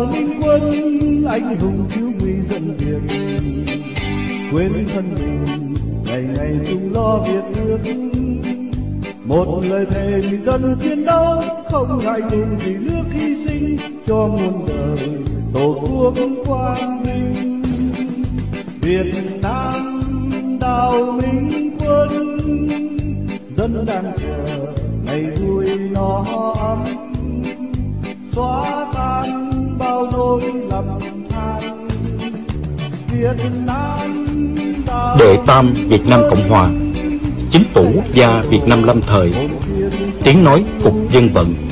đào minh quân, anh hùng cứu nguy dân việt. Quên thân mình, ngày ngày chung lo việt nước. Một lời thề vì dân chiến đấu, không ngại ngùng vì nước hy sinh cho muôn đời. Tổ quốc quang vinh việt nam đào minh quân, dân đang chờ ngày vui nó ấm. Xóa bao nỗi lầm than. Việt nam Đệ Tam Việt Nam Cộng Hòa, Chính phủ quốc gia Việt Nam lâm thời. Tiếng nói Cục Dân vận.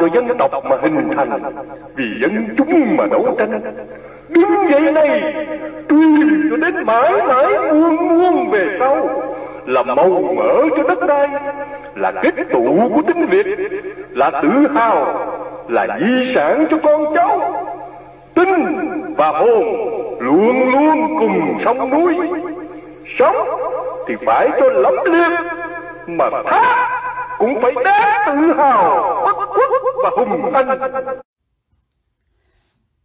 Do dân tộc mà hình thành. Vì dân chúng mà đấu tranh. Đứng dậy này tuy cho đến mãi mãi muôn muôn về sau. Là màu mỡ cho đất đai, là kết tụ của tiếng Việt, là tự hào, là di sản cho con cháu. Tinh và hồn luôn luôn cùng sông núi. Sống thì phải cho lắm liệt mà thác cũng phải đáng tự hào bất khuất và hùng anh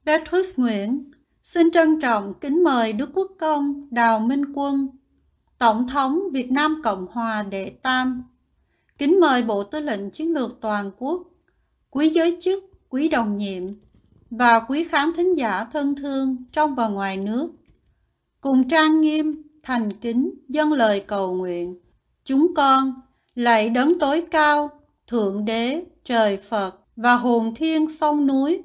Petrus Nguyễn xin trân trọng kính mời Đức Quốc công Đào Minh Quân, Tổng thống Việt Nam Cộng hòa đệ tam, kính mời Bộ Tư lệnh Chiến lược Toàn quốc, quý giới chức, quý đồng nhiệm và quý khán thính giả thân thương trong và ngoài nước, cùng trang nghiêm, thành kính dâng lời cầu nguyện. Chúng con lạy đấng tối cao, Thượng Đế, Trời Phật và hồn thiên sông núi,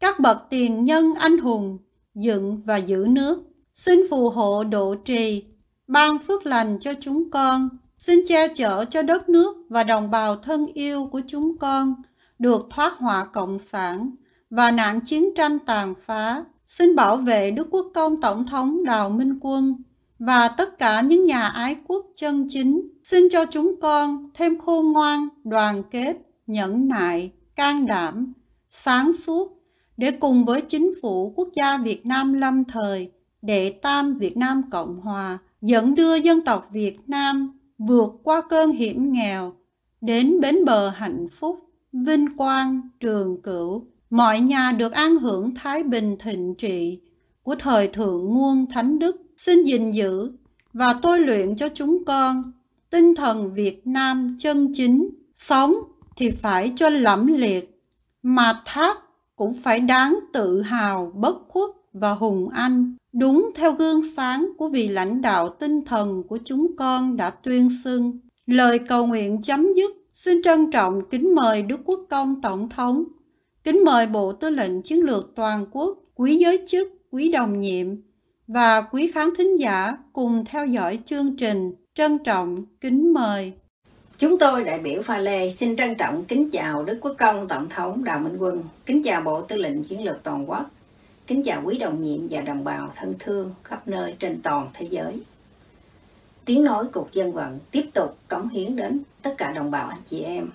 các bậc tiền nhân anh hùng, dựng và giữ nước. Xin phù hộ độ trì, ban phước lành cho chúng con. Xin che chở cho đất nước và đồng bào thân yêu của chúng con được thoát họa cộng sản và nạn chiến tranh tàn phá. Xin bảo vệ Đức Quốc công Tổng thống Đào Minh Quân và tất cả những nhà ái quốc chân chính. Xin cho chúng con thêm khôn ngoan, đoàn kết, nhẫn nại, can đảm, sáng suốt để cùng với chính phủ quốc gia Việt Nam lâm thời, đệ tam Việt Nam Cộng Hòa, dẫn đưa dân tộc Việt Nam vượt qua cơn hiểm nghèo, đến bến bờ hạnh phúc, vinh quang, trường cửu, mọi nhà được an hưởng thái bình thịnh trị của thời thượng nguồn thánh đức xin gìn giữ và tôi luyện cho chúng con tinh thần Việt Nam chân chính, sống thì phải cho lẫm liệt, mà thác cũng phải đáng tự hào, bất khuất và hùng anh. Đúng theo gương sáng của vị lãnh đạo tinh thần của chúng con đã tuyên xưng. Lời cầu nguyện chấm dứt, xin trân trọng kính mời Đức Quốc công Tổng thống, kính mời Bộ Tư lệnh Chiến lược Toàn quốc, quý giới chức, quý đồng nhiệm và quý khán thính giả cùng theo dõi chương trình trân trọng kính mời Chúng tôi đại biểu Pha Lê xin trân trọng kính chào Đức Quốc công Tổng thống Đào Minh Quân, kính chào Bộ Tư lệnh Chiến lược Toàn quốc, kính chào quý đồng nhiệm và đồng bào thân thương khắp nơi trên toàn thế giới. Tiếng nói cuộc dân vận tiếp tục cống hiến đến tất cả đồng bào anh chị em.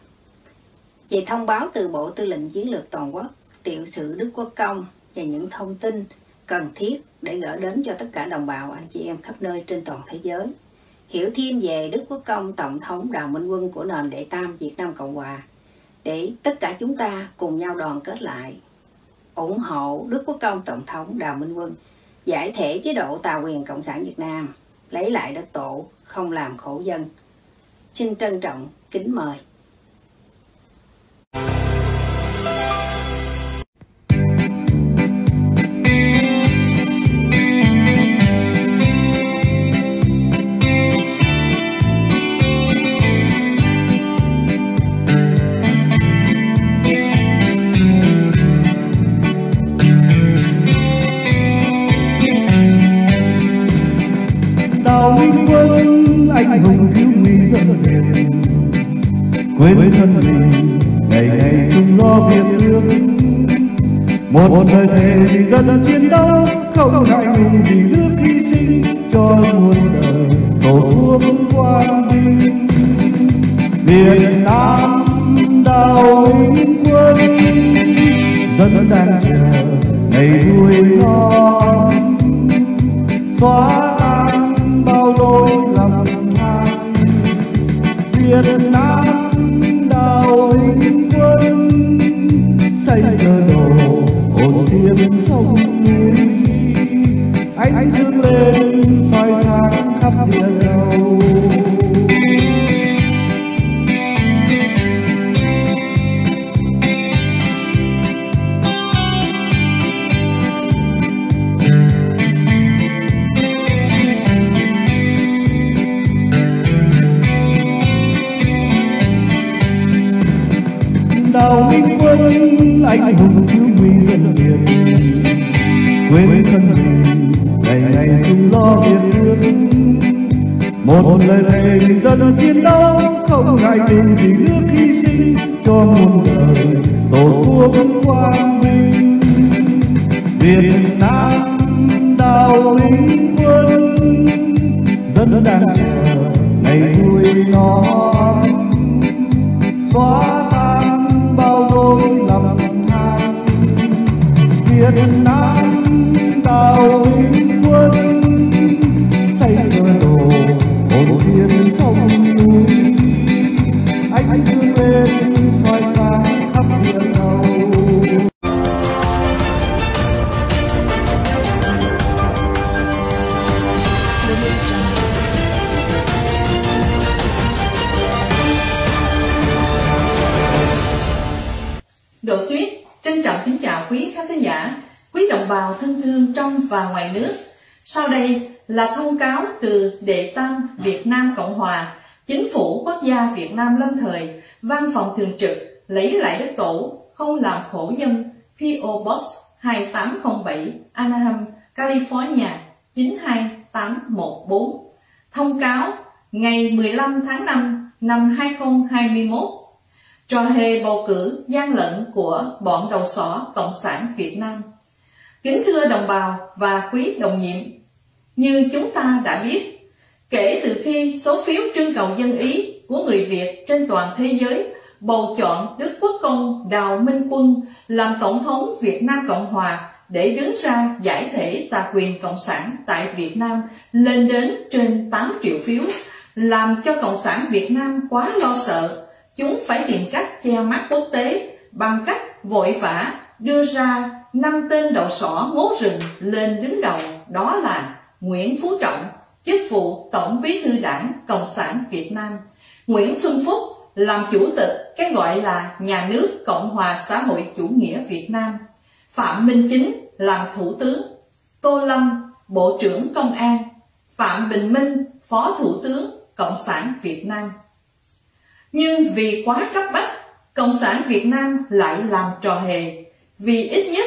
Về thông báo từ Bộ Tư lệnh Chiến lược Toàn quốc, tiểu sử Đức Quốc Công và những thông tin cần thiết để gửi đến cho tất cả đồng bào anh chị em khắp nơi trên toàn thế giới. Hiểu thêm về Đức Quốc Công Tổng thống Đào Minh Quân của nền Đệ Tam Việt Nam Cộng Hòa để tất cả chúng ta cùng nhau đoàn kết lại, ủng hộ Đức Quốc Công Tổng thống Đào Minh Quân giải thể chế độ tà quyền Cộng sản Việt Nam, lấy lại đất tổ, không làm khổ dân xin trân trọng kính mời bọn Cộng sản Việt Nam. Kính thưa đồng bào và quý đồng nhiệm, như chúng ta đã biết, kể từ khi số phiếu trưng cầu dân ý của người Việt trên toàn thế giới bầu chọn Đức Quốc Công Đào Minh Quân làm Tổng thống Việt Nam Cộng Hòa để đứng ra giải thể tà quyền Cộng sản tại Việt Nam lên đến trên 8 triệu phiếu, làm cho Cộng sản Việt Nam quá lo sợ chúng phải tìm cách che mắt quốc tế bằng cách vội vã đưa ra năm tên đầu sỏ ngố rừng lên đứng đầu đó là Nguyễn Phú Trọng, chức vụ Tổng bí thư đảng Cộng sản Việt Nam, Nguyễn Xuân Phúc làm chủ tịch cái gọi là Nhà nước Cộng hòa xã hội chủ nghĩa Việt Nam, Phạm Minh Chính làm thủ tướng, Tô Lâm, Bộ trưởng Công an, Phạm Bình Minh, Phó Thủ tướng Cộng sản Việt Nam. Nhưng vì quá cấp bách, Cộng sản Việt Nam lại làm trò hề, vì ít nhất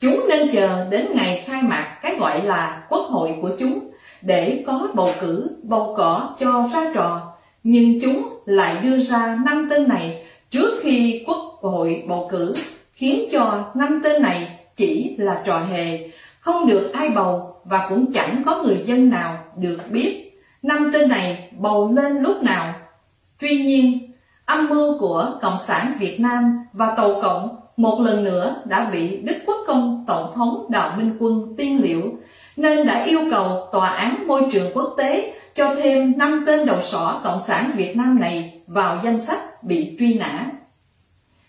chúng nên chờ đến ngày khai mạc cái gọi là quốc hội của chúng để có bầu cử, bầu cỏ cho ra trò. Nhưng chúng lại đưa ra năm tên này trước khi quốc hội bầu cử, khiến cho năm tên này chỉ là trò hề, không được ai bầu và cũng chẳng có người dân nào được biết năm tên này bầu lên lúc nào. Tuy nhiên, âm mưu của Cộng sản Việt Nam và Tàu Cộng một lần nữa đã bị Đức Quốc công Tổng thống Đạo Minh Quân tiên liệu, nên đã yêu cầu Tòa án Môi trường Quốc tế cho thêm năm tên đầu sỏ Cộng sản Việt Nam này vào danh sách bị truy nã.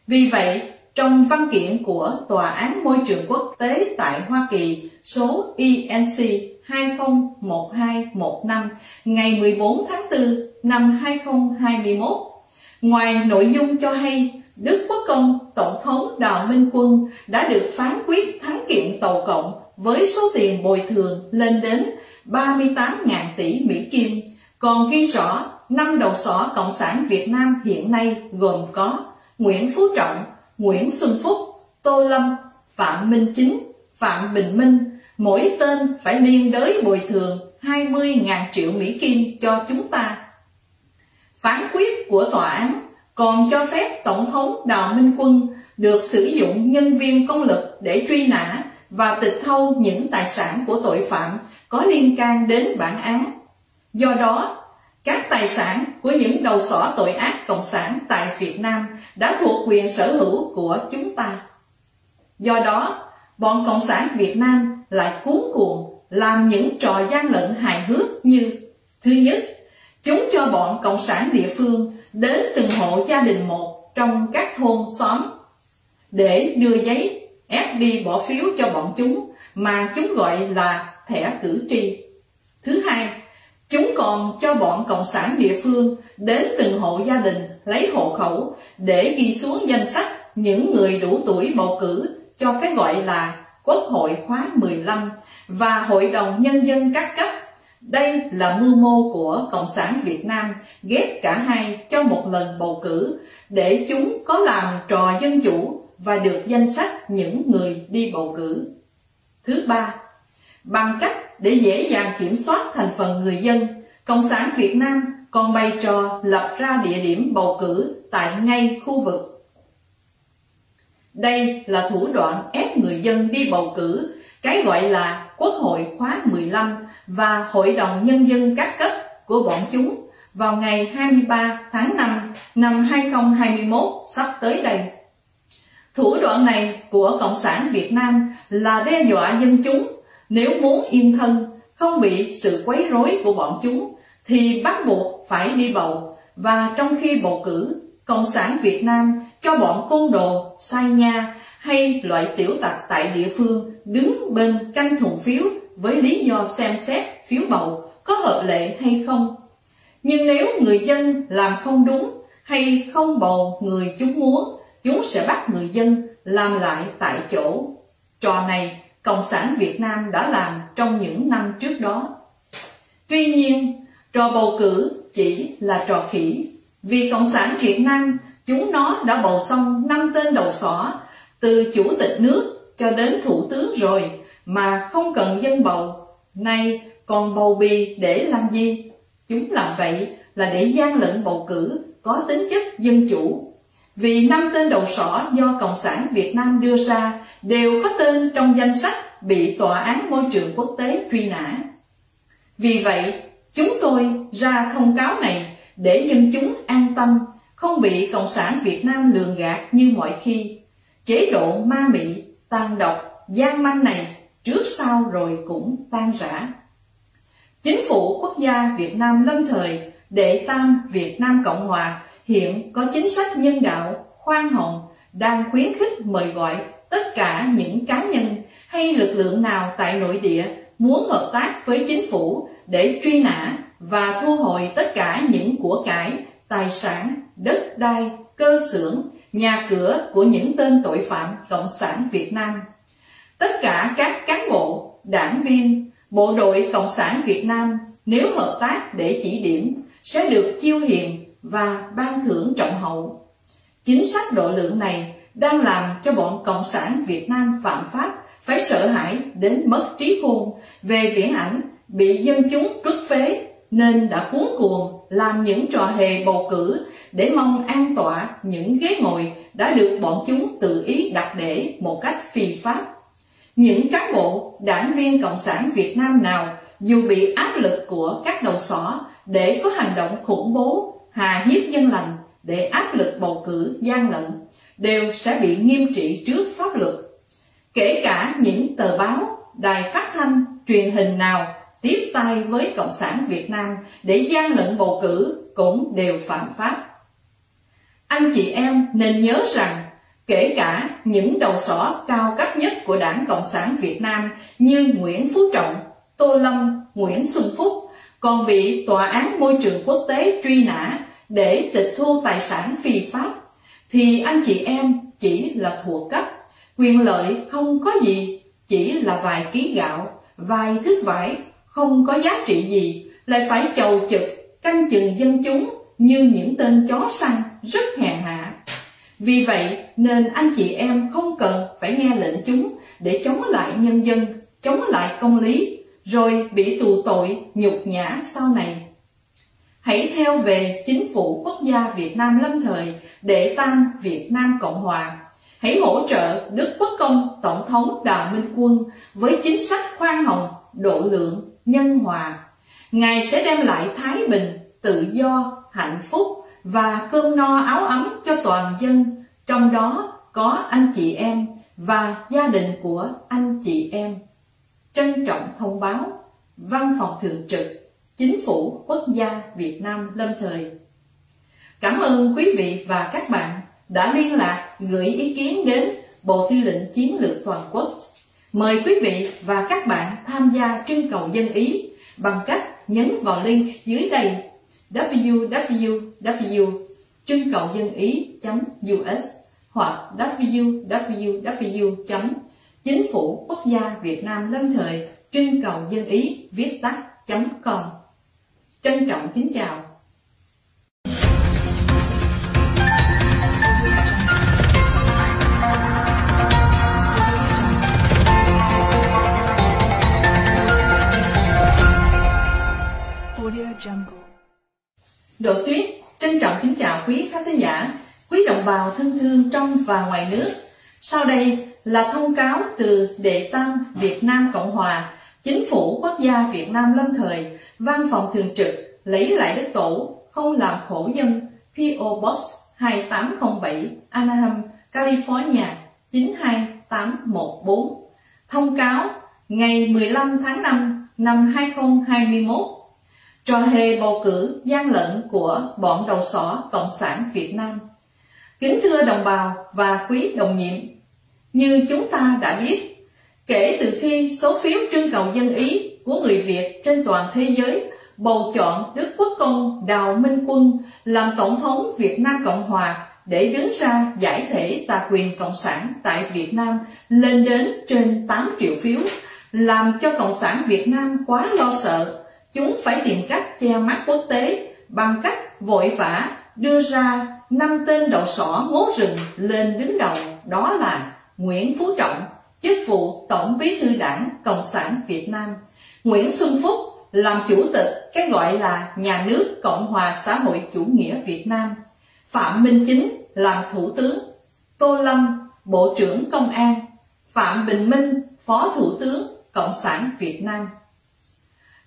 Vì vậy, trong văn kiện của Tòa án Môi trường Quốc tế tại Hoa Kỳ số ENC 201215 ngày 14 tháng 4 năm 2021, ngoài nội dung cho hay Đức Quốc công Tổng thống Đào Minh Quân đã được phán quyết thắng kiện tàu cộng với số tiền bồi thường lên đến 38.000 tỷ Mỹ Kim, còn ghi rõ năm đầu sỏ Cộng sản Việt Nam hiện nay gồm có Nguyễn Phú Trọng, Nguyễn Xuân Phúc, Tô Lâm, Phạm Minh Chính, Phạm Bình Minh, mỗi tên phải liên đới bồi thường 20.000 triệu Mỹ Kim cho chúng ta. Phán quyết của tòa án còn cho phép Tổng thống Đào Minh Quân được sử dụng nhân viên công lực để truy nã và tịch thâu những tài sản của tội phạm có liên can đến bản án. Do đó, các tài sản của những đầu sỏ tội ác cộng sản tại Việt Nam đã thuộc quyền sở hữu của chúng ta. Do đó, bọn cộng sản Việt Nam lại cuốn cuồng làm những trò gian lận hài hước như Thứ nhất, chúng cho bọn cộng sản địa phương đến từng hộ gia đình một trong các thôn xóm để đưa giấy ép đi bỏ phiếu cho bọn chúng mà chúng gọi là thẻ cử tri. Thứ hai, chúng còn cho bọn cộng sản địa phương đến từng hộ gia đình lấy hộ khẩu để ghi xuống danh sách những người đủ tuổi bầu cử cho cái gọi là Quốc hội khóa 15 và Hội đồng Nhân dân các cấp. Đây là mưu mô của Cộng sản Việt Nam ghép cả hai cho một lần bầu cử để chúng có làm trò dân chủ và được danh sách những người đi bầu cử. Thứ ba, bằng cách để dễ dàng kiểm soát thành phần người dân, Cộng sản Việt Nam còn bày trò lập ra địa điểm bầu cử tại ngay khu vực đây là thủ đoạn ép người dân đi bầu cử, cái gọi là Quốc hội khóa 15 và Hội đồng Nhân dân các cấp của bọn chúng vào ngày 23 tháng 5 năm 2021 sắp tới đây. Thủ đoạn này của Cộng sản Việt Nam là đe dọa dân chúng, nếu muốn yên thân, không bị sự quấy rối của bọn chúng, thì bắt buộc phải đi bầu, và trong khi bầu cử Cộng sản Việt Nam cho bọn côn đồ, sai nha hay loại tiểu tặc tại địa phương đứng bên canh thùng phiếu với lý do xem xét phiếu bầu có hợp lệ hay không. Nhưng nếu người dân làm không đúng hay không bầu người chúng muốn, chúng sẽ bắt người dân làm lại tại chỗ. Trò này Cộng sản Việt Nam đã làm trong những năm trước đó. Tuy nhiên, trò bầu cử chỉ là trò khỉ vì Cộng sản Việt Nam, chúng nó đã bầu xong năm tên đầu sỏ, từ chủ tịch nước cho đến thủ tướng rồi, mà không cần dân bầu. Nay còn bầu bì để làm gì? Chúng làm vậy là để gian lận bầu cử, có tính chất dân chủ. Vì năm tên đầu sỏ do Cộng sản Việt Nam đưa ra đều có tên trong danh sách bị Tòa án Môi trường Quốc tế truy nã. Vì vậy, chúng tôi ra thông cáo này để dân chúng an tâm, không bị Cộng sản Việt Nam lường gạt như mọi khi. Chế độ ma mị, tàn độc, gian manh này trước sau rồi cũng tan rã. Chính phủ quốc gia Việt Nam lâm thời Đệ Tam Việt Nam Cộng Hòa hiện có chính sách nhân đạo, khoan hồng, đang khuyến khích mời gọi tất cả những cá nhân hay lực lượng nào tại nội địa muốn hợp tác với chính phủ để truy nã và thu hồi tất cả những của cải, tài sản, đất đai, cơ xưởng, nhà cửa của những tên tội phạm Cộng sản Việt Nam. Tất cả các cán bộ, đảng viên, bộ đội Cộng sản Việt Nam nếu hợp tác để chỉ điểm sẽ được chiêu hiền và ban thưởng trọng hậu. Chính sách độ lượng này đang làm cho bọn Cộng sản Việt Nam phạm pháp phải sợ hãi đến mất trí khôn về viễn ảnh bị dân chúng trút phế nên đã cuốn cuồng làm những trò hề bầu cử để mong an tọa những ghế ngồi đã được bọn chúng tự ý đặt để một cách phi pháp. những cán bộ, đảng viên Cộng sản Việt Nam nào dù bị áp lực của các đầu sỏ để có hành động khủng bố, hà hiếp dân lành để áp lực bầu cử gian lận, đều sẽ bị nghiêm trị trước pháp luật. Kể cả những tờ báo, đài phát thanh, truyền hình nào tiếp tay với Cộng sản Việt Nam để gian lận bầu cử cũng đều phạm pháp. Anh chị em nên nhớ rằng, kể cả những đầu sỏ cao cấp nhất của Đảng Cộng sản Việt Nam như Nguyễn Phú Trọng, Tô Lâm, Nguyễn Xuân Phúc còn bị Tòa án Môi trường Quốc tế truy nã để tịch thu tài sản phi pháp, thì anh chị em chỉ là thuộc cấp, quyền lợi không có gì, chỉ là vài ký gạo, vài thước vải, không có giá trị gì, lại phải chầu trực, canh chừng dân chúng như những tên chó săn rất hèn hạ. Vì vậy nên anh chị em không cần phải nghe lệnh chúng để chống lại nhân dân, chống lại công lý, rồi bị tù tội nhục nhã sau này. Hãy theo về chính phủ quốc gia Việt Nam lâm thời để tan Việt Nam Cộng Hòa. Hãy hỗ trợ Đức Quốc công Tổng thống Đào Minh Quân với chính sách khoan hồng, độ lượng, nhân hòa. Ngài sẽ đem lại thái bình, tự do, hạnh phúc và cơm no áo ấm cho toàn dân, trong đó có anh chị em và gia đình của anh chị em. Trân trọng thông báo Văn phòng Thường trực Chính phủ Quốc gia Việt Nam lâm thời Cảm ơn quý vị và các bạn đã liên lạc gửi ý kiến đến Bộ Tư lệnh Chiến lược Toàn quốc. Mời quý vị và các bạn tham gia trưng cầu dân Ý bằng cách nhấn vào link dưới đây www trưng cầu dân ý.us hoặc www Chính phủ Quốc gia Việt Nam lâm thời trưng cầu dân Ý viết tắt.com Trân trọng kính chào. Đỗ tuyết trân trọng kính chào quý khán thính giả, quý đồng bào thân thương trong và ngoài nước. Sau đây là thông cáo từ Đệ Tăng Việt Nam Cộng Hòa, Chính phủ Quốc gia Việt Nam lâm thời, Văn phòng Thường trực, lấy lại đất tổ, không làm khổ dân, PO Box 2807, Anaheim, California 92814. Thông cáo ngày 15 tháng 5 năm 2021 trò hề bầu cử gian lận của bọn đầu sỏ Cộng sản Việt Nam. Kính thưa đồng bào và quý đồng nhiệm, như chúng ta đã biết, kể từ khi số phiếu trưng cầu dân Ý của người Việt trên toàn thế giới bầu chọn Đức Quốc công Đào Minh Quân làm Tổng thống Việt Nam Cộng Hòa để đứng ra giải thể tà quyền Cộng sản tại Việt Nam lên đến trên 8 triệu phiếu, làm cho Cộng sản Việt Nam quá lo sợ. Chúng phải tìm cách che mắt quốc tế bằng cách vội vã đưa ra năm tên đầu sỏ ngố rừng lên đứng đầu, đó là Nguyễn Phú Trọng, chức vụ Tổng bí thư đảng Cộng sản Việt Nam, Nguyễn Xuân Phúc làm chủ tịch cái gọi là Nhà nước Cộng hòa xã hội chủ nghĩa Việt Nam, Phạm Minh Chính làm thủ tướng, Tô Lâm, Bộ trưởng Công an, Phạm Bình Minh, Phó Thủ tướng Cộng sản Việt Nam.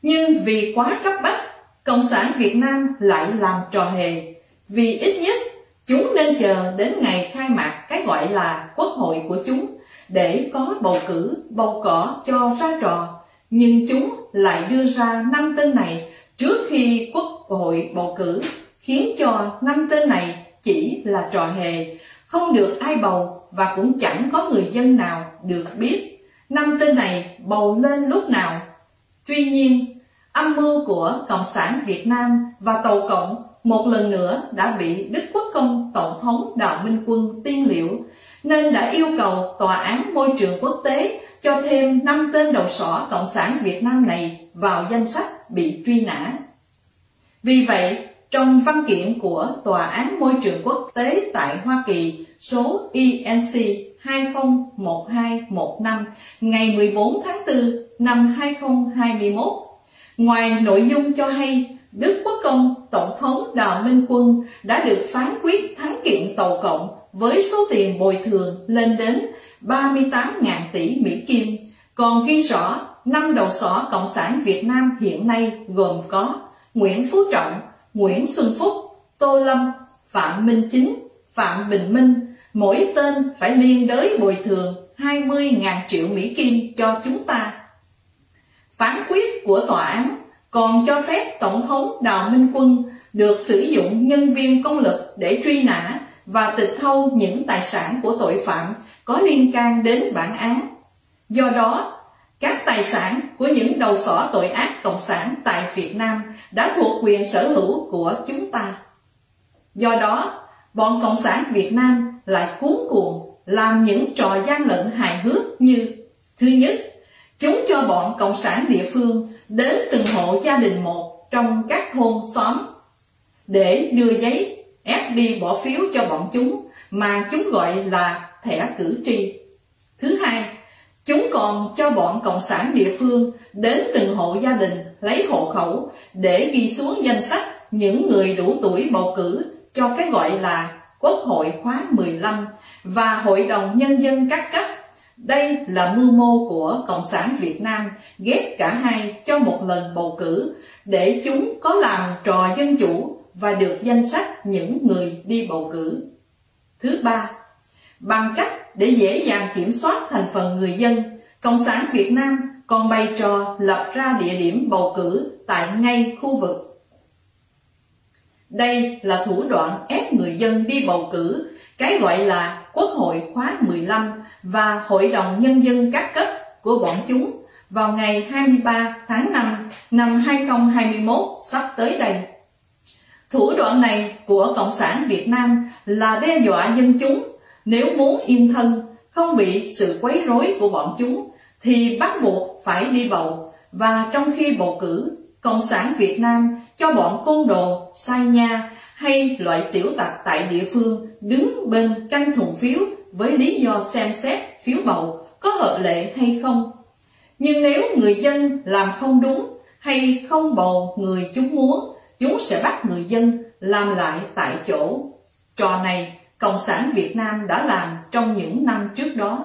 Nhưng vì quá cấp bách, Cộng sản Việt Nam lại làm trò hề, vì ít nhất Chúng nên chờ đến ngày khai mạc cái gọi là quốc hội của chúng để có bầu cử, bầu cỏ cho ra trò. Nhưng chúng lại đưa ra năm tên này trước khi quốc hội bầu cử, khiến cho năm tên này chỉ là trò hề, không được ai bầu và cũng chẳng có người dân nào được biết năm tên này bầu lên lúc nào. Tuy nhiên, âm mưu của Cộng sản Việt Nam và Tàu Cộng một lần nữa đã bị Đức Quốc công Tổng thống Đào Minh Quân tiên liệu, nên đã yêu cầu Tòa án Môi trường Quốc tế cho thêm 5 tên đầu sỏ Cộng sản Việt Nam này vào danh sách bị truy nã. Vì vậy, trong văn kiện của Tòa án Môi trường Quốc tế tại Hoa Kỳ số ENC 201215 ngày 14 tháng 4 năm 2021, ngoài nội dung cho hay Đức Quốc công Tổng thống Đào Minh Quân đã được phán quyết thắng kiện Tàu Cộng với số tiền bồi thường lên đến 38.000 tỷ Mỹ Kim, còn ghi rõ năm đầu sỏ Cộng sản Việt Nam hiện nay gồm có Nguyễn Phú Trọng, Nguyễn Xuân Phúc, Tô Lâm, Phạm Minh Chính, Phạm Bình Minh, mỗi tên phải liên đới bồi thường 20.000 triệu Mỹ Kim cho chúng ta. Phán quyết của tòa án còn cho phép Tổng thống Đào Minh Quân được sử dụng nhân viên công lực để truy nã và tịch thâu những tài sản của tội phạm có liên can đến bản án. Do đó, các tài sản của những đầu sỏ tội ác cộng sản tại Việt Nam đã thuộc quyền sở hữu của chúng ta. Do đó, bọn cộng sản Việt Nam lại cuốn cuồng làm những trò gian lận hài hước như Thứ nhất, chúng cho bọn cộng sản địa phương đến từng hộ gia đình một trong các thôn xóm để đưa giấy ép đi bỏ phiếu cho bọn chúng mà chúng gọi là thẻ cử tri. Thứ hai, chúng còn cho bọn cộng sản địa phương đến từng hộ gia đình lấy hộ khẩu để ghi xuống danh sách những người đủ tuổi bầu cử cho cái gọi là Quốc hội khóa 15 và Hội đồng Nhân dân các cấp. Đây là mưu mô của Cộng sản Việt Nam ghép cả hai cho một lần bầu cử để chúng có làm trò dân chủ và được danh sách những người đi bầu cử. Thứ ba, bằng cách để dễ dàng kiểm soát thành phần người dân, Cộng sản Việt Nam còn bày trò lập ra địa điểm bầu cử tại ngay khu vực đây là thủ đoạn ép người dân đi bầu cử, cái gọi là Quốc hội khóa 15 và Hội đồng Nhân dân các cấp của bọn chúng vào ngày 23 tháng 5 năm 2021 sắp tới đây. Thủ đoạn này của Cộng sản Việt Nam là đe dọa dân chúng, nếu muốn yên thân, không bị sự quấy rối của bọn chúng, thì bắt buộc phải đi bầu, và trong khi bầu cử Cộng sản Việt Nam cho bọn côn đồ, sai nha hay loại tiểu tặc tại địa phương đứng bên canh thùng phiếu với lý do xem xét phiếu bầu có hợp lệ hay không. Nhưng nếu người dân làm không đúng hay không bầu người chúng muốn, chúng sẽ bắt người dân làm lại tại chỗ. Trò này Cộng sản Việt Nam đã làm trong những năm trước đó.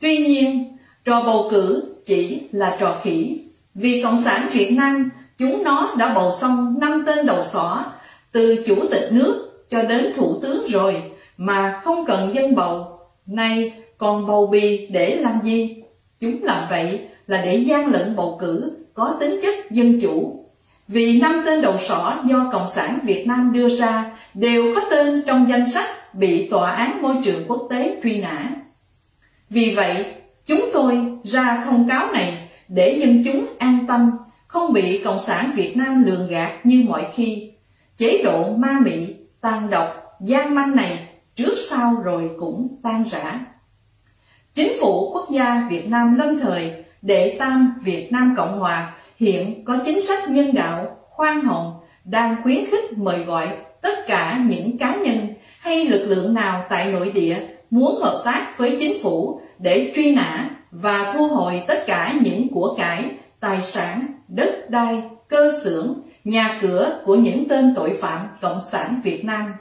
Tuy nhiên, trò bầu cử chỉ là trò khỉ vì Cộng sản Việt Nam, chúng nó đã bầu xong năm tên đầu sỏ, từ chủ tịch nước cho đến thủ tướng rồi, mà không cần dân bầu. Nay còn bầu bì để làm gì? Chúng làm vậy là để gian lận bầu cử có tính chất dân chủ. Vì năm tên đầu sỏ do Cộng sản Việt Nam đưa ra đều có tên trong danh sách bị Tòa án Môi trường Quốc tế truy nã. Vì vậy, chúng tôi ra thông cáo này để dân chúng an tâm, không bị Cộng sản Việt Nam lường gạt như mọi khi. Chế độ ma mị, tàn độc, gian manh này trước sau rồi cũng tan rã. Chính phủ quốc gia Việt Nam lâm thời đệ tam Việt Nam Cộng Hòa hiện có chính sách nhân đạo, khoan hồng, đang khuyến khích mời gọi tất cả những cá nhân hay lực lượng nào tại nội địa muốn hợp tác với chính phủ để truy nã và thu hồi tất cả những của cải, tài sản, đất đai, cơ xưởng, nhà cửa của những tên tội phạm Cộng sản Việt Nam.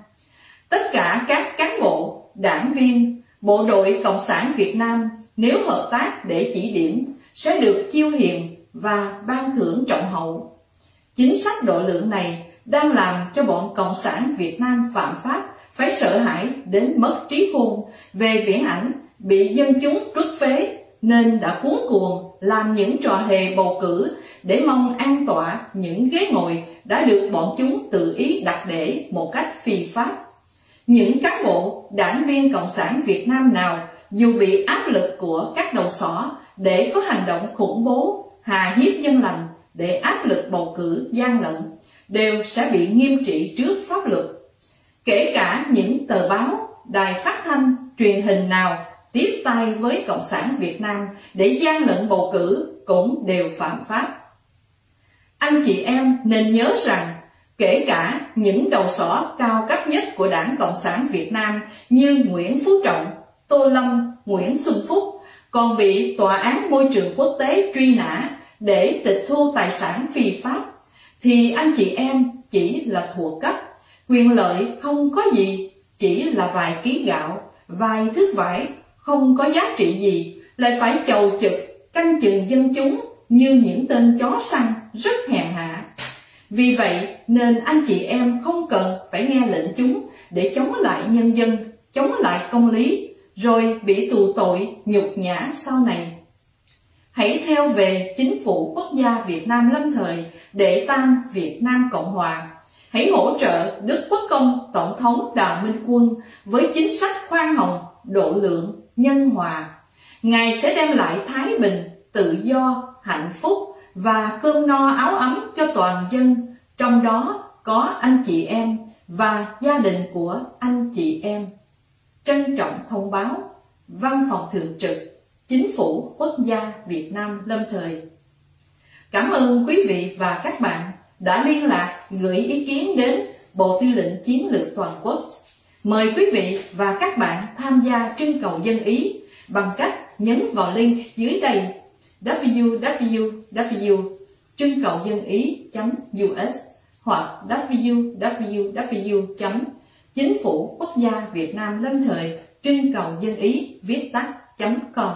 Tất cả các cán bộ, đảng viên, bộ đội Cộng sản Việt Nam nếu hợp tác để chỉ điểm sẽ được chiêu hiền và ban thưởng trọng hậu. Chính sách độ lượng này đang làm cho bọn Cộng sản Việt Nam phạm pháp phải sợ hãi đến mất trí khôn về viễn ảnh bị dân chúng trút phế nên đã cuốn cuồng làm những trò hề bầu cử để mong an tọa những ghế ngồi đã được bọn chúng tự ý đặt để một cách phi pháp. Những cán bộ, đảng viên Cộng sản Việt Nam nào dù bị áp lực của các đầu sỏ để có hành động khủng bố, hà hiếp dân lành để áp lực bầu cử gian lận, đều sẽ bị nghiêm trị trước pháp luật. Kể cả những tờ báo, đài phát thanh, truyền hình nào tiếp tay với Cộng sản Việt Nam để gian lận bầu cử cũng đều phạm pháp. Anh chị em nên nhớ rằng, kể cả những đầu sỏ cao cấp nhất của Đảng Cộng sản Việt Nam như Nguyễn Phú Trọng, Tô Lâm, Nguyễn Xuân Phúc còn bị Tòa án Môi trường Quốc tế truy nã để tịch thu tài sản phi pháp, thì anh chị em chỉ là thuộc cấp, quyền lợi không có gì, chỉ là vài ký gạo, vài thước vải không có giá trị gì, lại phải chầu trực, canh chừng dân chúng như những tên chó săn rất hèn hạ. Vì vậy nên anh chị em không cần phải nghe lệnh chúng để chống lại nhân dân, chống lại công lý, rồi bị tù tội, nhục nhã sau này. Hãy theo về chính phủ quốc gia Việt Nam lâm thời để tam Việt Nam Cộng Hòa. Hãy hỗ trợ Đức Quốc công Tổng thống Đào Minh Quân với chính sách khoan hồng, độ lượng, nhân hòa. Ngài sẽ đem lại thái bình, tự do, hạnh phúc và cơm no áo ấm cho toàn dân, trong đó có anh chị em và gia đình của anh chị em. Trân trọng thông báo, Văn phòng Thường trực, Chính phủ Quốc gia Việt Nam lâm thời. Cảm ơn quý vị và các bạn đã liên lạc gửi ý kiến đến Bộ Tư lệnh Chiến lược Toàn quốc. Mời quý vị và các bạn tham gia trưng cầu dân Ý bằng cách nhấn vào link dưới đây www trưng cầu dân ý.us hoặc www chính phủ quốc gia Việt Nam lâm thời trưng cầu dân ý viết tắt.com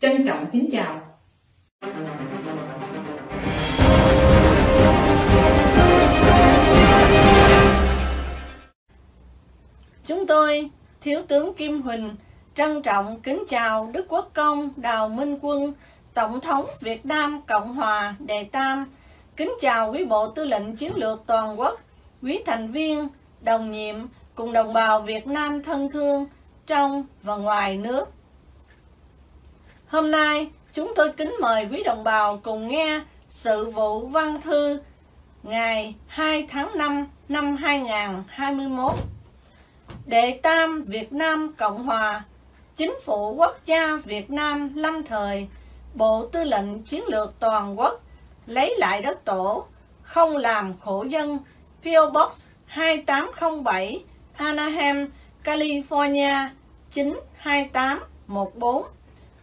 Trân trọng kính chào. Chúng tôi, Thiếu tướng Kim Huỳnh, trân trọng kính chào Đức Quốc công Đào Minh Quân, Tổng thống Việt Nam Cộng hòa Đề Tam, kính chào quý Bộ Tư lệnh Chiến lược Toàn quốc, quý thành viên, đồng nhiệm cùng đồng bào Việt Nam thân thương trong và ngoài nước. Hôm nay, chúng tôi kính mời quý đồng bào cùng nghe sự vụ văn thư ngày 2 tháng 5 năm 2021. Đệ Tam Việt Nam Cộng Hòa, Chính phủ Quốc gia Việt Nam lâm thời, Bộ Tư lệnh Chiến lược Toàn quốc, lấy lại đất tổ, không làm khổ dân, PO Box 2807, Anaheim, California 92814.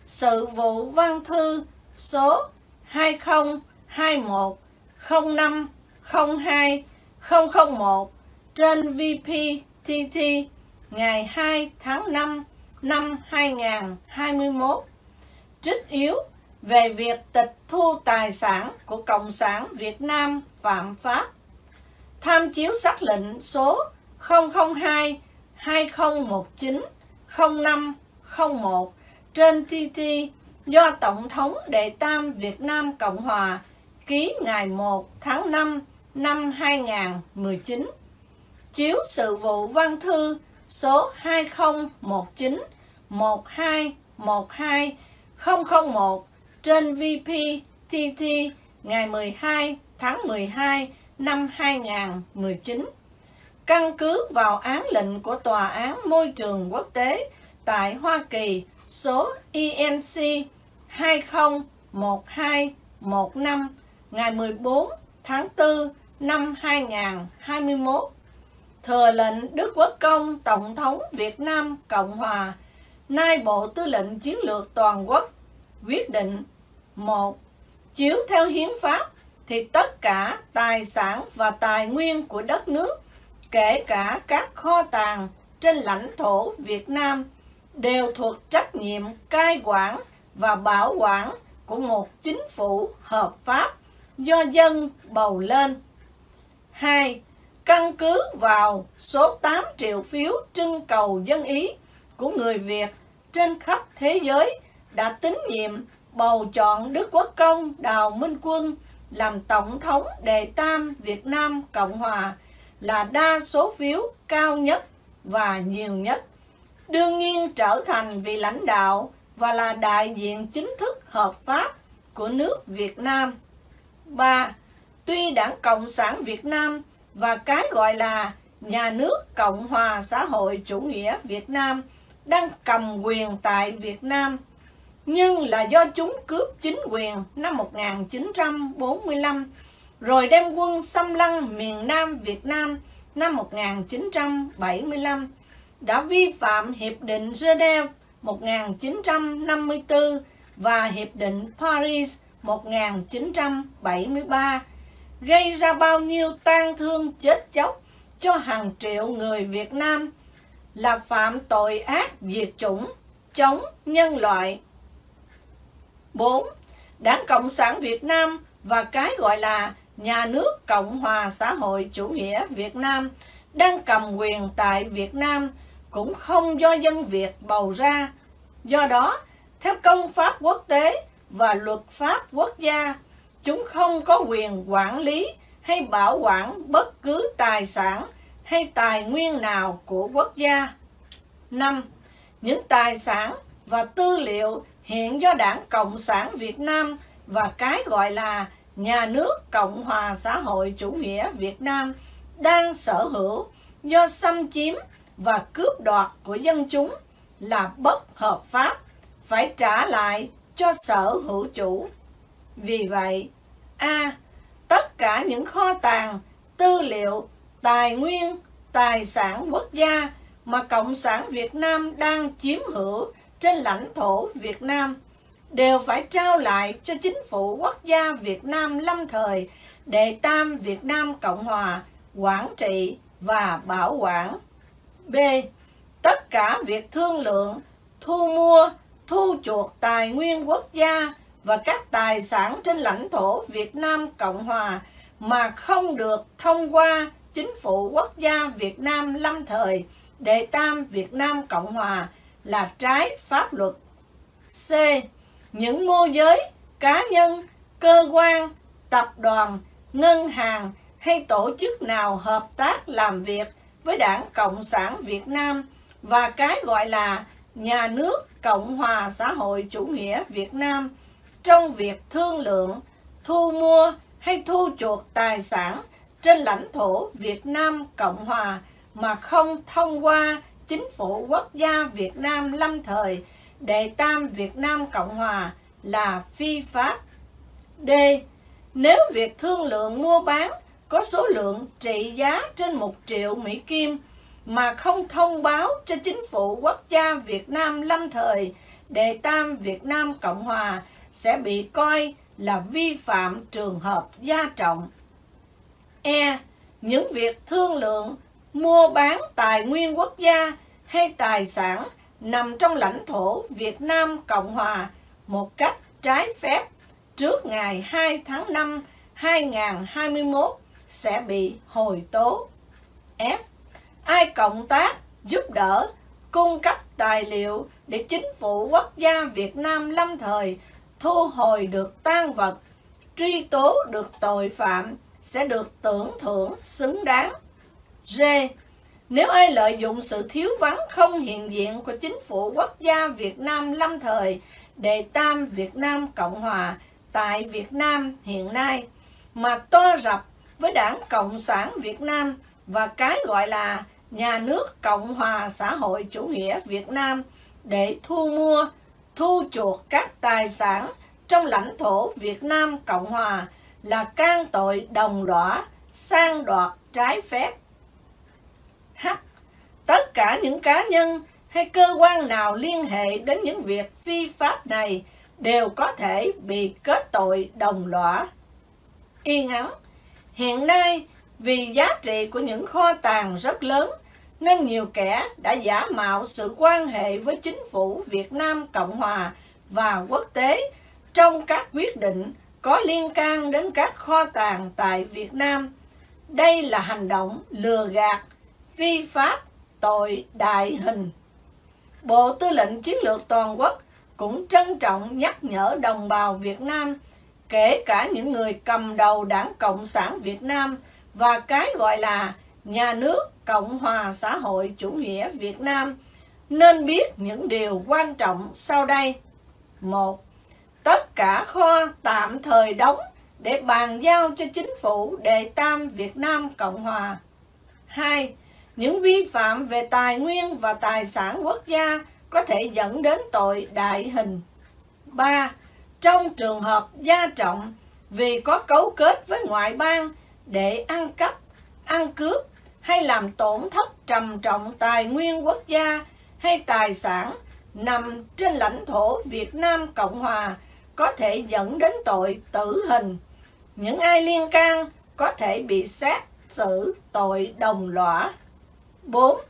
Sự vụ văn thư số 2021 05 02 001 trên VPTT ngày 2 tháng 5 năm 2021 trích yếu về việc tịch thu tài sản của Cộng sản Việt Nam phạm pháp, tham chiếu xác lệnh số 002 2019 0501 trên TT do Tổng thống Đệ Tam Việt Nam Cộng Hòa ký ngày 1 tháng 5 năm 2019. Chiếu sự vụ văn thư số 2019 1212 001 trên VPTT ngày 12 tháng 12 năm 2019 căn cứ vào án lệnh của Tòa án Môi trường Quốc tế tại Hoa Kỳ, số ENC 201215 ngày 14 tháng 4 năm 2021 thừa lệnh Đức Quốc công Tổng thống Việt Nam Cộng Hòa, nay Bộ Tư lệnh Chiến lược Toàn quốc quyết định một Chiếu theo hiến pháp thì tất cả tài sản và tài nguyên của đất nước, kể cả các kho tàng trên lãnh thổ Việt Nam, đều thuộc trách nhiệm cai quản và bảo quản của một chính phủ hợp pháp do dân bầu lên. 2. Căn cứ vào số 8 triệu phiếu trưng cầu dân Ý của người Việt trên khắp thế giới đã tín nhiệm bầu chọn Đức Quốc công, Đào Minh Quân làm Tổng thống Đệ Tam Việt Nam Cộng Hòa là đa số phiếu cao nhất và nhiều nhất. Đương nhiên trở thành vị lãnh đạo và là đại diện chính thức hợp pháp của nước Việt Nam. 3. Tuy Đảng Cộng sản Việt Nam và cái gọi là Nhà nước Cộng hòa xã hội chủ nghĩa Việt Nam đang cầm quyền tại Việt Nam nhưng là do chúng cướp chính quyền năm 1945 rồi đem quân xâm lăng, miền Nam Việt Nam năm 1975 đã vi phạm Hiệp định Geneva 1954 và Hiệp định Paris 1973 gây ra bao nhiêu tang thương chết chóc cho hàng triệu người Việt Nam là phạm tội ác diệt chủng, chống nhân loại. 4. Đảng Cộng sản Việt Nam và cái gọi là Nhà nước Cộng hòa xã hội chủ nghĩa Việt Nam đang cầm quyền tại Việt Nam cũng không do dân Việt bầu ra. Do đó, theo công pháp quốc tế và luật pháp quốc gia, chúng không có quyền quản lý hay bảo quản bất cứ tài sản hay tài nguyên nào của quốc gia. 5. Những tài sản và tư liệu hiện do Đảng Cộng sản Việt Nam và cái gọi là Nhà nước Cộng hòa xã hội chủ nghĩa Việt Nam đang sở hữu do xâm chiếm và cướp đoạt của dân chúng là bất hợp pháp, phải trả lại cho sở hữu chủ. Vì vậy, A. Tất cả những kho tàng, tư liệu, tài nguyên, tài sản quốc gia mà Cộng sản Việt Nam đang chiếm hữu trên lãnh thổ Việt Nam đều phải trao lại cho chính phủ quốc gia Việt Nam lâm thời đệ tam Việt Nam Cộng Hòa quản trị và bảo quản. B. Tất cả việc thương lượng, thu mua, thu chuộc tài nguyên quốc gia và các tài sản trên lãnh thổ Việt Nam Cộng Hòa mà không được thông qua chính phủ quốc gia Việt Nam lâm thời đệ tam Việt Nam Cộng Hòa là trái pháp luật. C. Những môi giới, cá nhân, cơ quan, tập đoàn, ngân hàng hay tổ chức nào hợp tác làm việc với Đảng Cộng sản Việt Nam và cái gọi là Nhà nước Cộng hòa xã hội chủ nghĩa Việt Nam trong việc thương lượng, thu mua hay thu chuộc tài sản trên lãnh thổ Việt Nam Cộng hòa mà không thông qua chính phủ quốc gia Việt Nam lâm thời đệ tam Việt Nam Cộng Hòa là phi pháp. D. Nếu việc thương lượng mua bán có số lượng trị giá trên một triệu Mỹ Kim mà không thông báo cho chính phủ quốc gia Việt Nam lâm thời đệ tam Việt Nam Cộng Hòa sẽ bị coi là vi phạm trường hợp gia trọng. E. Những việc thương lượng, mua bán tài nguyên quốc gia hay tài sản nằm trong lãnh thổ Việt Nam Cộng Hòa một cách trái phép trước ngày 2 tháng 5 2021 sẽ bị hồi tố. F. Ai cộng tác, giúp đỡ, cung cấp tài liệu để chính phủ quốc gia Việt Nam lâm thời thu hồi được tan vật, truy tố được tội phạm sẽ được tưởng thưởng xứng đáng. g nếu ai lợi dụng sự thiếu vắng không hiện diện của chính phủ quốc gia Việt Nam lâm thời đệ tam Việt Nam Cộng Hòa tại Việt Nam hiện nay mà to rập với Đảng Cộng sản Việt Nam và cái gọi là Nhà nước Cộng hòa xã hội chủ nghĩa Việt Nam để thu mua, thu chuộc các tài sản trong lãnh thổ Việt Nam Cộng Hòa là can tội đồng lõa, sang đoạt trái phép. Tất cả những cá nhân hay cơ quan nào liên hệ đến những việc phi pháp này đều có thể bị kết tội đồng lõa. Y ngắn, hiện nay vì giá trị của những kho tàng rất lớn nên nhiều kẻ đã giả mạo sự quan hệ với chính phủ Việt Nam Cộng Hòa và quốc tế trong các quyết định có liên can đến các kho tàng tại Việt Nam. Đây là hành động lừa gạt, phi pháp, tội đại hình. Bộ Tư lệnh Chiến lược Toàn quốc cũng trân trọng nhắc nhở đồng bào Việt Nam, kể cả những người cầm đầu đảng Cộng sản Việt Nam và cái gọi là nhà nước Cộng hòa xã hội chủ nghĩa Việt Nam, nên biết những điều quan trọng sau đây. một Tất cả kho tạm thời đóng để bàn giao cho chính phủ đệ tam Việt Nam Cộng Hòa. 2 những vi phạm về tài nguyên và tài sản quốc gia có thể dẫn đến tội đại hình. 3. Trong trường hợp gia trọng vì có cấu kết với ngoại bang để ăn cắp, ăn cướp hay làm tổn thất trầm trọng tài nguyên quốc gia hay tài sản nằm trên lãnh thổ Việt Nam Cộng Hòa có thể dẫn đến tội tử hình. Những ai liên can có thể bị xét xử tội đồng lõa. 4.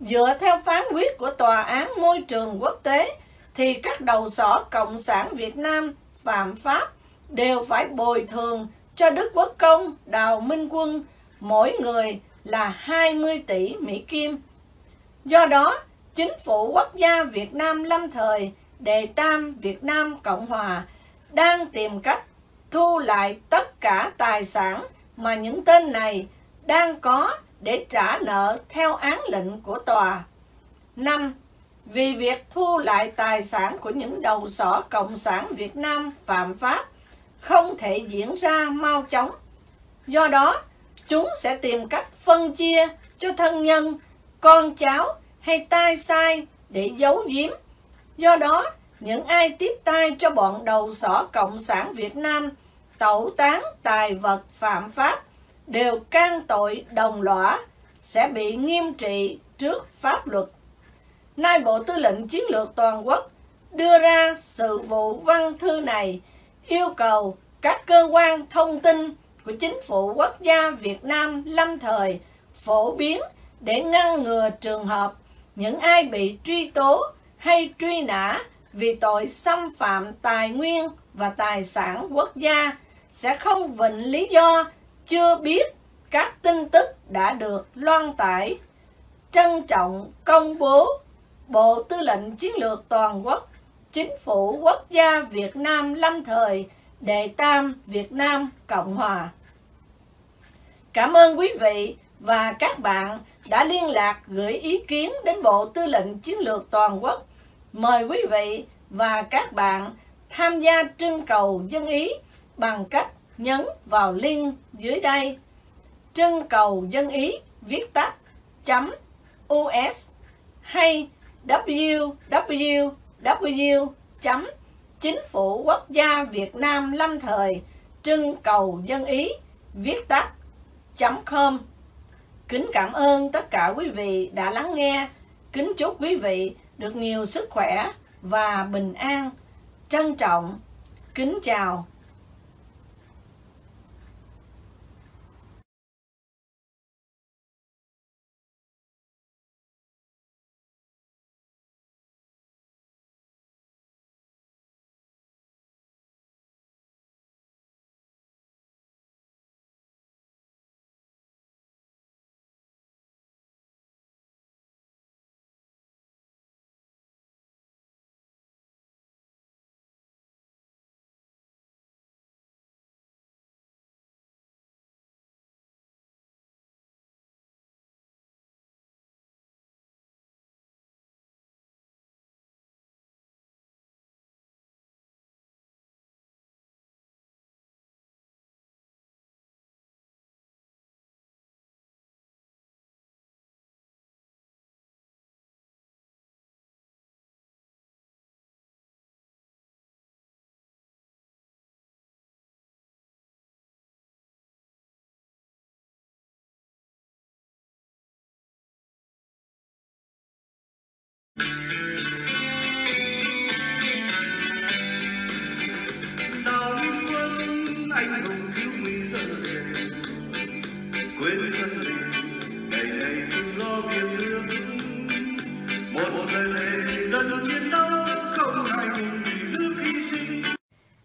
Dựa theo phán quyết của Tòa án Môi trường Quốc tế thì các đầu sỏ Cộng sản Việt Nam phạm pháp đều phải bồi thường cho Đức Quốc Công Đào Minh Quân mỗi người là 20 tỷ Mỹ Kim. Do đó, chính phủ quốc gia Việt Nam lâm thời đề tam Việt Nam Cộng Hòa đang tìm cách thu lại tất cả tài sản mà những tên này đang có để trả nợ theo án lệnh của tòa. 5. Vì việc thu lại tài sản của những đầu sỏ Cộng sản Việt Nam phạm pháp không thể diễn ra mau chóng. Do đó, chúng sẽ tìm cách phân chia cho thân nhân, con cháu hay tai sai để giấu giếm. Do đó, những ai tiếp tay cho bọn đầu sỏ Cộng sản Việt Nam tẩu tán tài vật phạm pháp đều can tội đồng lõa, sẽ bị nghiêm trị trước pháp luật. Nay Bộ Tư lệnh Chiến lược Toàn quốc đưa ra sự vụ văn thư này, yêu cầu các cơ quan thông tin của chính phủ quốc gia Việt Nam lâm thời phổ biến để ngăn ngừa trường hợp những ai bị truy tố hay truy nã vì tội xâm phạm tài nguyên và tài sản quốc gia sẽ không vịnh lý do chưa biết các tin tức đã được loan tải. Trân trọng công bố Bộ Tư lệnh Chiến lược Toàn quốc, Chính phủ Quốc gia Việt Nam lâm thời, Đệ Tam Việt Nam Cộng Hòa. Cảm ơn quý vị và các bạn đã liên lạc gửi ý kiến đến Bộ Tư lệnh Chiến lược Toàn quốc. Mời quý vị và các bạn tham gia trưng cầu dân ý bằng cách nhấn vào link dưới đây. Trưng cầu dân ý, viết tắt, chấm us hay www chấm chính phủ quốc gia Việt Nam lâm thời. Trưng cầu dân ý, viết tắt, chấm com. Kính cảm ơn tất cả quý vị đã lắng nghe. Kính chúc quý vị được nhiều sức khỏe và bình an, trân trọng. Kính chào.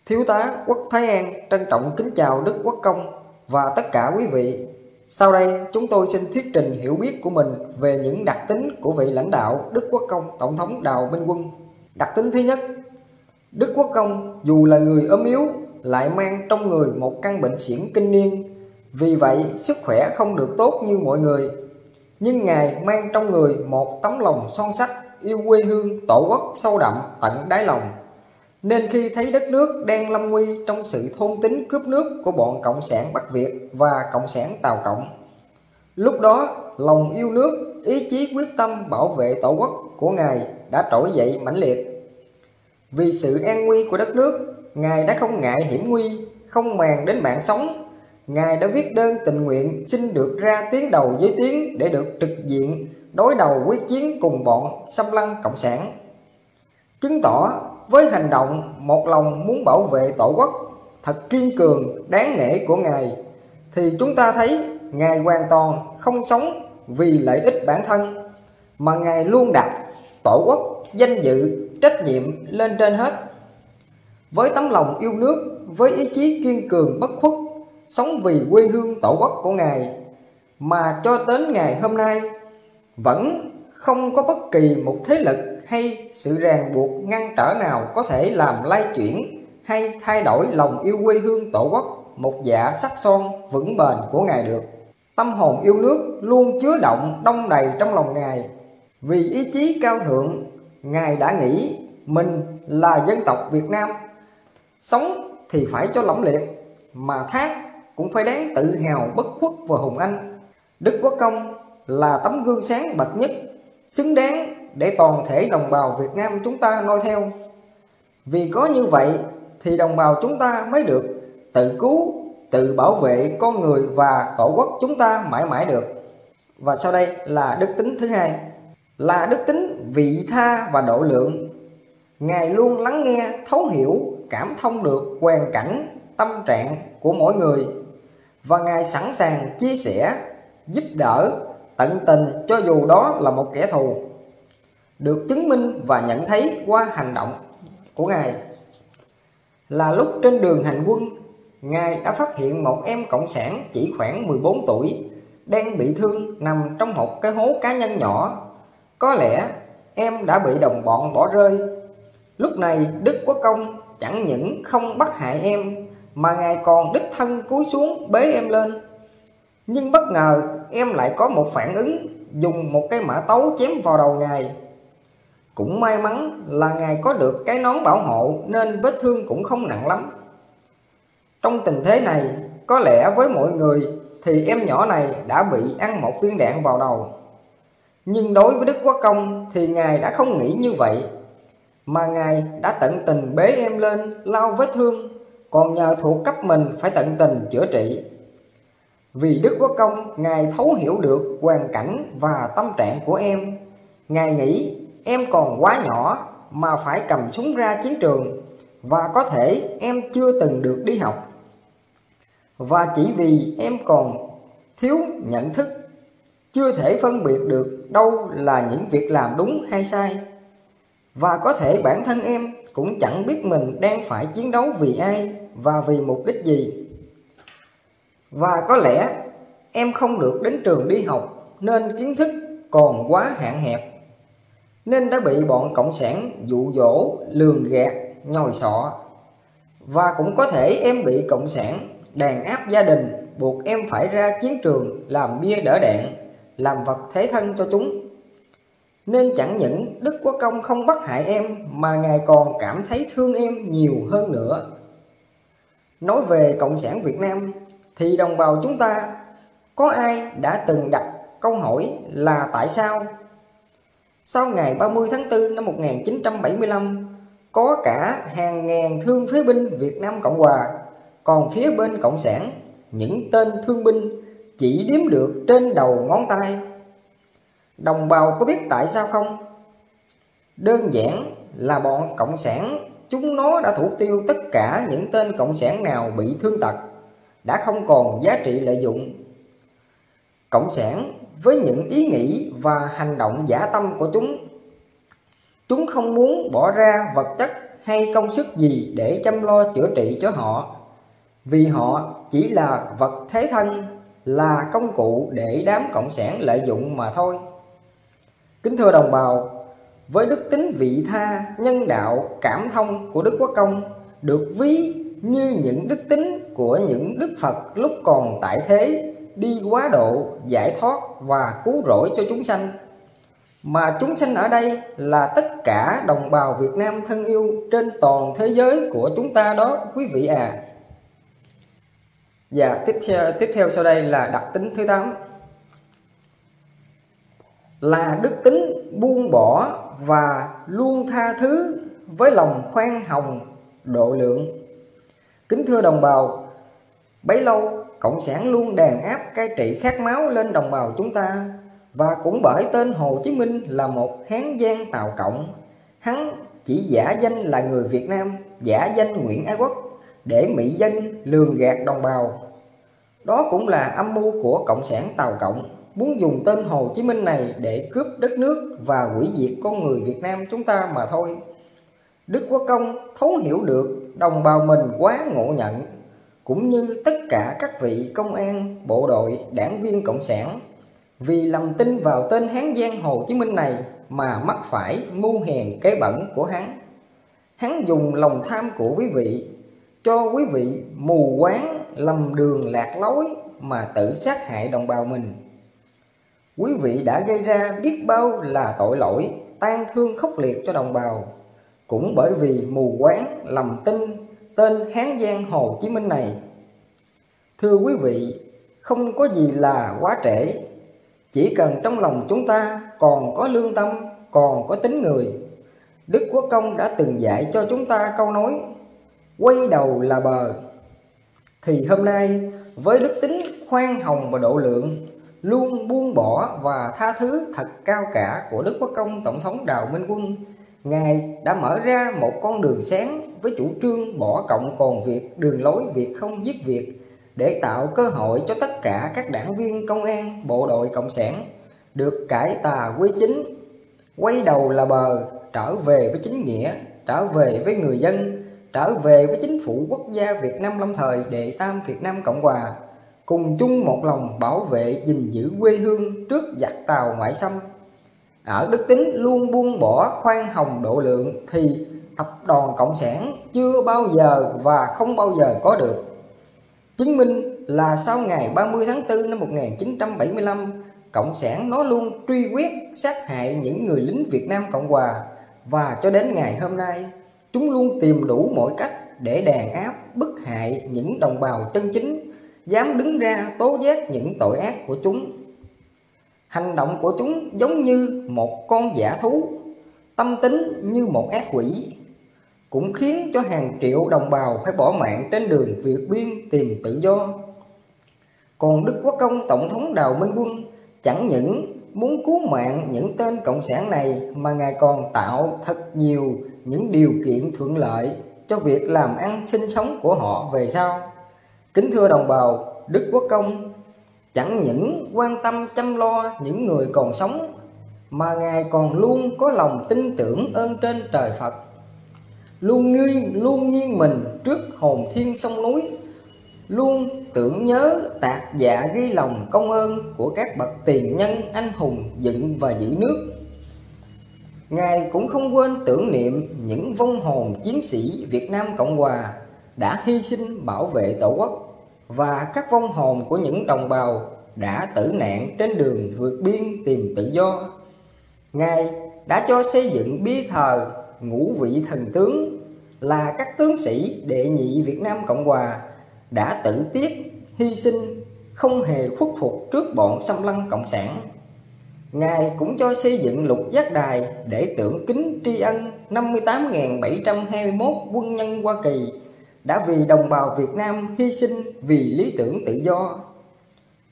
Thiếu tá Quốc Thái An trân trọng kính chào Đức Quốc Công và tất cả quý vị. Sau đây, chúng tôi xin thuyết trình hiểu biết của mình về những đặc tính của vị lãnh đạo Đức Quốc Công Tổng thống Đào Minh Quân. Đặc tính thứ nhất, Đức Quốc Công dù là người ốm yếu lại mang trong người một căn bệnh xiển kinh niên. Vì vậy, sức khỏe không được tốt như mọi người. Nhưng Ngài mang trong người một tấm lòng son sắt, yêu quê hương, tổ quốc sâu đậm tận đáy lòng. Nên khi thấy đất nước đang lâm nguy trong sự thôn tính cướp nước của bọn Cộng sản Bắc Việt và Cộng sản Tàu Cộng, lúc đó lòng yêu nước, ý chí quyết tâm bảo vệ tổ quốc của Ngài đã trỗi dậy mãnh liệt. Vì sự an nguy của đất nước, Ngài đã không ngại hiểm nguy, không màng đến mạng sống. Ngài đã viết đơn tình nguyện xin được ra tiến đầu giới tiếng để được trực diện đối đầu quyết chiến cùng bọn xâm lăng Cộng sản. Chứng tỏ với hành động một lòng muốn bảo vệ tổ quốc thật kiên cường đáng nể của ngài thì chúng ta thấy ngài hoàn toàn không sống vì lợi ích bản thân mà ngài luôn đặt tổ quốc danh dự trách nhiệm lên trên hết. Với tấm lòng yêu nước, với ý chí kiên cường bất khuất, sống vì quê hương tổ quốc của Ngài, mà cho đến ngày hôm nay vẫn không có bất kỳ một thế lực hay sự ràng buộc ngăn trở nào có thể làm lay chuyển hay thay đổi lòng yêu quê hương tổ quốc một dạ sắc son vững bền của Ngài được. Tâm hồn yêu nước luôn chứa động đông đầy trong lòng Ngài. Vì ý chí cao thượng, Ngài đã nghĩ mình là dân tộc Việt Nam. Sống thì phải cho lỏng liệt, mà thác cũng phải đáng tự hào bất khuất và hùng anh. Đức Quốc Công là tấm gương sáng bậc nhất, xứng đáng để toàn thể đồng bào Việt Nam chúng ta noi theo. Vì có như vậy thì đồng bào chúng ta mới được tự cứu, tự bảo vệ con người và tổ quốc chúng ta mãi mãi được. Và sau đây là đức tính thứ hai, là đức tính vị tha và độ lượng. Ngài luôn lắng nghe, thấu hiểu, cảm thông được hoàn cảnh, tâm trạng của mỗi người và Ngài sẵn sàng chia sẻ, giúp đỡ, tận tình cho dù đó là một kẻ thù. Được chứng minh và nhận thấy qua hành động của Ngài là lúc trên đường hành quân, Ngài đã phát hiện một em cộng sản chỉ khoảng 14 tuổi đang bị thương nằm trong một cái hố cá nhân nhỏ. Có lẽ em đã bị đồng bọn bỏ rơi. Lúc này Đức Quốc Công chẳng những không bắt hại em, mà Ngài còn đích thân cúi xuống bế em lên. Nhưng bất ngờ em lại có một phản ứng dùng một cái mã tấu chém vào đầu Ngài. Cũng may mắn là Ngài có được cái nón bảo hộ nên vết thương cũng không nặng lắm. Trong tình thế này, có lẽ với mọi người thì em nhỏ này đã bị ăn một viên đạn vào đầu. Nhưng đối với Đức Quốc Công thì Ngài đã không nghĩ như vậy, mà Ngài đã tận tình bế em lên lau vết thương, còn nhờ thuộc cấp mình phải tận tình chữa trị. Vì Đức Quốc Công, Ngài thấu hiểu được hoàn cảnh và tâm trạng của em. Ngài nghĩ em còn quá nhỏ mà phải cầm súng ra chiến trường và có thể em chưa từng được đi học. Và chỉ vì em còn thiếu nhận thức, chưa thể phân biệt được đâu là những việc làm đúng hay sai. Và có thể bản thân em cũng chẳng biết mình đang phải chiến đấu vì ai và vì mục đích gì. Và có lẽ em không được đến trường đi học nên kiến thức còn quá hạn hẹp. Nên đã bị bọn cộng sản dụ dỗ, lường gạt, nhồi sọ. Và cũng có thể em bị cộng sản đàn áp gia đình buộc em phải ra chiến trường làm bia đỡ đạn, làm vật thế thân cho chúng. Nên chẳng những Đức Quốc Công không bắt hại em mà Ngài còn cảm thấy thương em nhiều hơn nữa. Nói về Cộng sản Việt Nam thì đồng bào chúng ta có ai đã từng đặt câu hỏi là tại sao? Sau ngày 30 tháng 4 năm 1975, có cả hàng ngàn thương phế binh Việt Nam Cộng Hòa còn phía bên Cộng sản, những tên thương binh chỉ đếm được trên đầu ngón tay. Đồng bào có biết tại sao không? Đơn giản là bọn Cộng sản chúng nó đã thủ tiêu tất cả những tên Cộng sản nào bị thương tật, đã không còn giá trị lợi dụng. Cộng sản với những ý nghĩ và hành động giả tâm của chúng, chúng không muốn bỏ ra vật chất hay công sức gì để chăm lo chữa trị cho họ vì họ chỉ là vật thế thân, là công cụ để đám cộng sản lợi dụng mà thôi. Kính thưa đồng bào, với đức tính vị tha, nhân đạo, cảm thông của Đức Quốc Công được ví như những đức tính của những Đức Phật lúc còn tại thế đi quá độ, giải thoát và cứu rỗi cho chúng sanh. Mà chúng sanh ở đây là tất cả đồng bào Việt Nam thân yêu trên toàn thế giới của chúng ta đó quý vị à. Và tiếp theo, tiếp theo sau đây là đặc tính thứ 8 Là đức tính buông bỏ và luôn tha thứ với lòng khoan hồng độ lượng Kính thưa đồng bào Bấy lâu Cộng sản luôn đàn áp cai trị khát máu lên đồng bào chúng ta Và cũng bởi tên Hồ Chí Minh là một hán gian tào cộng Hắn chỉ giả danh là người Việt Nam Giả danh Nguyễn Ái Quốc để mỹ dân lường gạt đồng bào. Đó cũng là âm mưu của Cộng sản Tàu Cộng, muốn dùng tên Hồ Chí Minh này để cướp đất nước và hủy diệt con người Việt Nam chúng ta mà thôi. Đức Quốc Công thấu hiểu được đồng bào mình quá ngộ nhận, cũng như tất cả các vị công an, bộ đội, đảng viên Cộng sản. Vì lầm tin vào tên Hán Giang Hồ Chí Minh này mà mắc phải mưu hèn kế bẩn của hắn. Hắn dùng lòng tham của quý vị cho quý vị mù quáng lầm đường lạc lối mà tự sát hại đồng bào mình. Quý vị đã gây ra biết bao là tội lỗi, tan thương khốc liệt cho đồng bào. Cũng bởi vì mù quáng lầm tin tên Hán Giang Hồ Chí Minh này. Thưa quý vị, không có gì là quá trễ. Chỉ cần trong lòng chúng ta còn có lương tâm, còn có tính người. Đức Quốc Công đã từng dạy cho chúng ta câu nói Quay đầu là bờ Thì hôm nay với đức tính khoan hồng và độ lượng Luôn buông bỏ và tha thứ thật cao cả của Đức Quốc Công Tổng thống Đào Minh Quân Ngài đã mở ra một con đường sáng với chủ trương bỏ cộng còn việc đường lối việc không giết việc để tạo cơ hội cho tất cả các đảng viên công an, bộ đội cộng sản được cải tà quy chính, quay đầu là bờ, trở về với chính nghĩa, trở về với người dân, trở về với chính phủ quốc gia Việt Nam lâm thời đệ tam Việt Nam Cộng Hòa, cùng chung một lòng bảo vệ gìn giữ quê hương trước giặc tàu ngoại xâm. Ở đức tính luôn buông bỏ khoan hồng độ lượng thì tập đoàn Cộng sản chưa bao giờ và không bao giờ có được. Chứng minh là sau ngày 30 tháng 4 năm 1975, Cộng sản nó luôn truy quét sát hại những người lính Việt Nam Cộng Hòa và cho đến ngày hôm nay, chúng luôn tìm đủ mọi cách để đàn áp, bức hại những đồng bào chân chính, dám đứng ra tố giác những tội ác của chúng. Hành động của chúng giống như một con giả thú, tâm tính như một ác quỷ, cũng khiến cho hàng triệu đồng bào phải bỏ mạng trên đường vượt biên tìm tự do. Còn Đức Quốc Công Tổng thống Đào Minh Quân chẳng những muốn cứu mạng những tên cộng sản này mà Ngài còn tạo thật nhiều những điều kiện thuận lợi cho việc làm ăn sinh sống của họ về sau. Kính thưa đồng bào, Đức Quốc Công chẳng những quan tâm chăm lo những người còn sống mà Ngài còn luôn có lòng tin tưởng ơn trên trời Phật. Luôn nghiêng luôn nghiêng mình trước hồn thiên sông núi, luôn tưởng nhớ tạc dạ ghi lòng công ơn của các bậc tiền nhân anh hùng dựng và giữ nước. Ngài cũng không quên tưởng niệm những vong hồn chiến sĩ Việt Nam Cộng Hòa đã hy sinh bảo vệ Tổ quốc và các vong hồn của những đồng bào đã tử nạn trên đường vượt biên tìm tự do. Ngài đã cho xây dựng bia thờ ngũ vị thần tướng là các tướng sĩ đệ nhị Việt Nam Cộng Hòa đã tự tiết hy sinh, không hề khuất phục trước bọn xâm lăng cộng sản. Ngài cũng cho xây dựng lục giác đài để tưởng kính tri ân 58.721 quân nhân Hoa Kỳ đã vì đồng bào Việt Nam hy sinh vì lý tưởng tự do.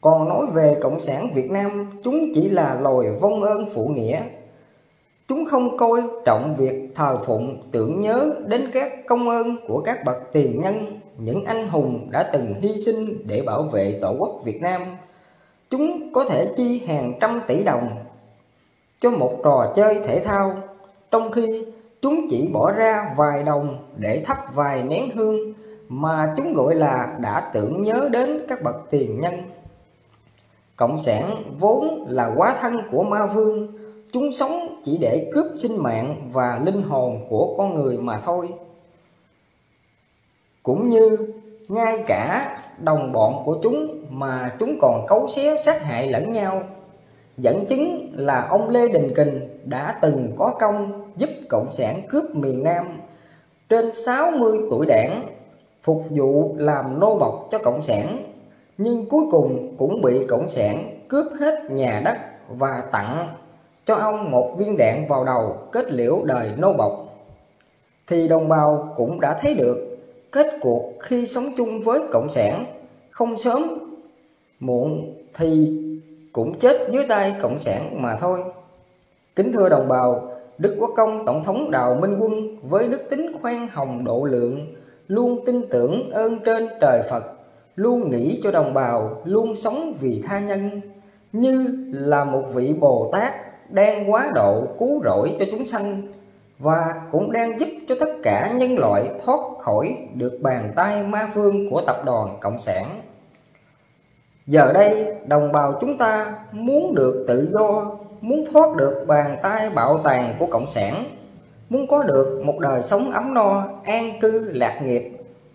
Còn nói về Cộng sản Việt Nam, chúng chỉ là loài vong ơn phụ nghĩa. Chúng không coi trọng việc thờ phụng tưởng nhớ đến các công ơn của các bậc tiền nhân những anh hùng đã từng hy sinh để bảo vệ tổ quốc Việt Nam. Chúng có thể chi hàng trăm tỷ đồng cho một trò chơi thể thao, trong khi chúng chỉ bỏ ra vài đồng để thắp vài nén hương mà chúng gọi là đã tưởng nhớ đến các bậc tiền nhân. Cộng sản vốn là quá thân của ma vương, chúng sống chỉ để cướp sinh mạng và linh hồn của con người mà thôi cũng như ngay cả đồng bọn của chúng mà chúng còn cấu xé sát hại lẫn nhau. Dẫn chứng là ông Lê Đình Kình đã từng có công giúp Cộng sản cướp miền Nam trên 60 tuổi đảng, phục vụ làm nô bộc cho Cộng sản, nhưng cuối cùng cũng bị Cộng sản cướp hết nhà đất và tặng cho ông một viên đạn vào đầu kết liễu đời nô bộc. Thì đồng bào cũng đã thấy được kết cuộc khi sống chung với cộng sản không sớm, muộn thì cũng chết dưới tay cộng sản mà thôi kính thưa đồng bào, đức quốc công tổng thống đào minh quân với đức tính khoan hồng độ lượng, luôn tin tưởng ơn trên trời phật, luôn nghĩ cho đồng bào, luôn sống vì tha nhân, như là một vị bồ tát đang quá độ cứu rỗi cho chúng sanh và cũng đang giúp cho tất cả nhân loại thoát khỏi được bàn tay ma phương của tập đoàn Cộng sản. Giờ đây, đồng bào chúng ta muốn được tự do, muốn thoát được bàn tay bạo tàn của Cộng sản, muốn có được một đời sống ấm no, an cư, lạc nghiệp,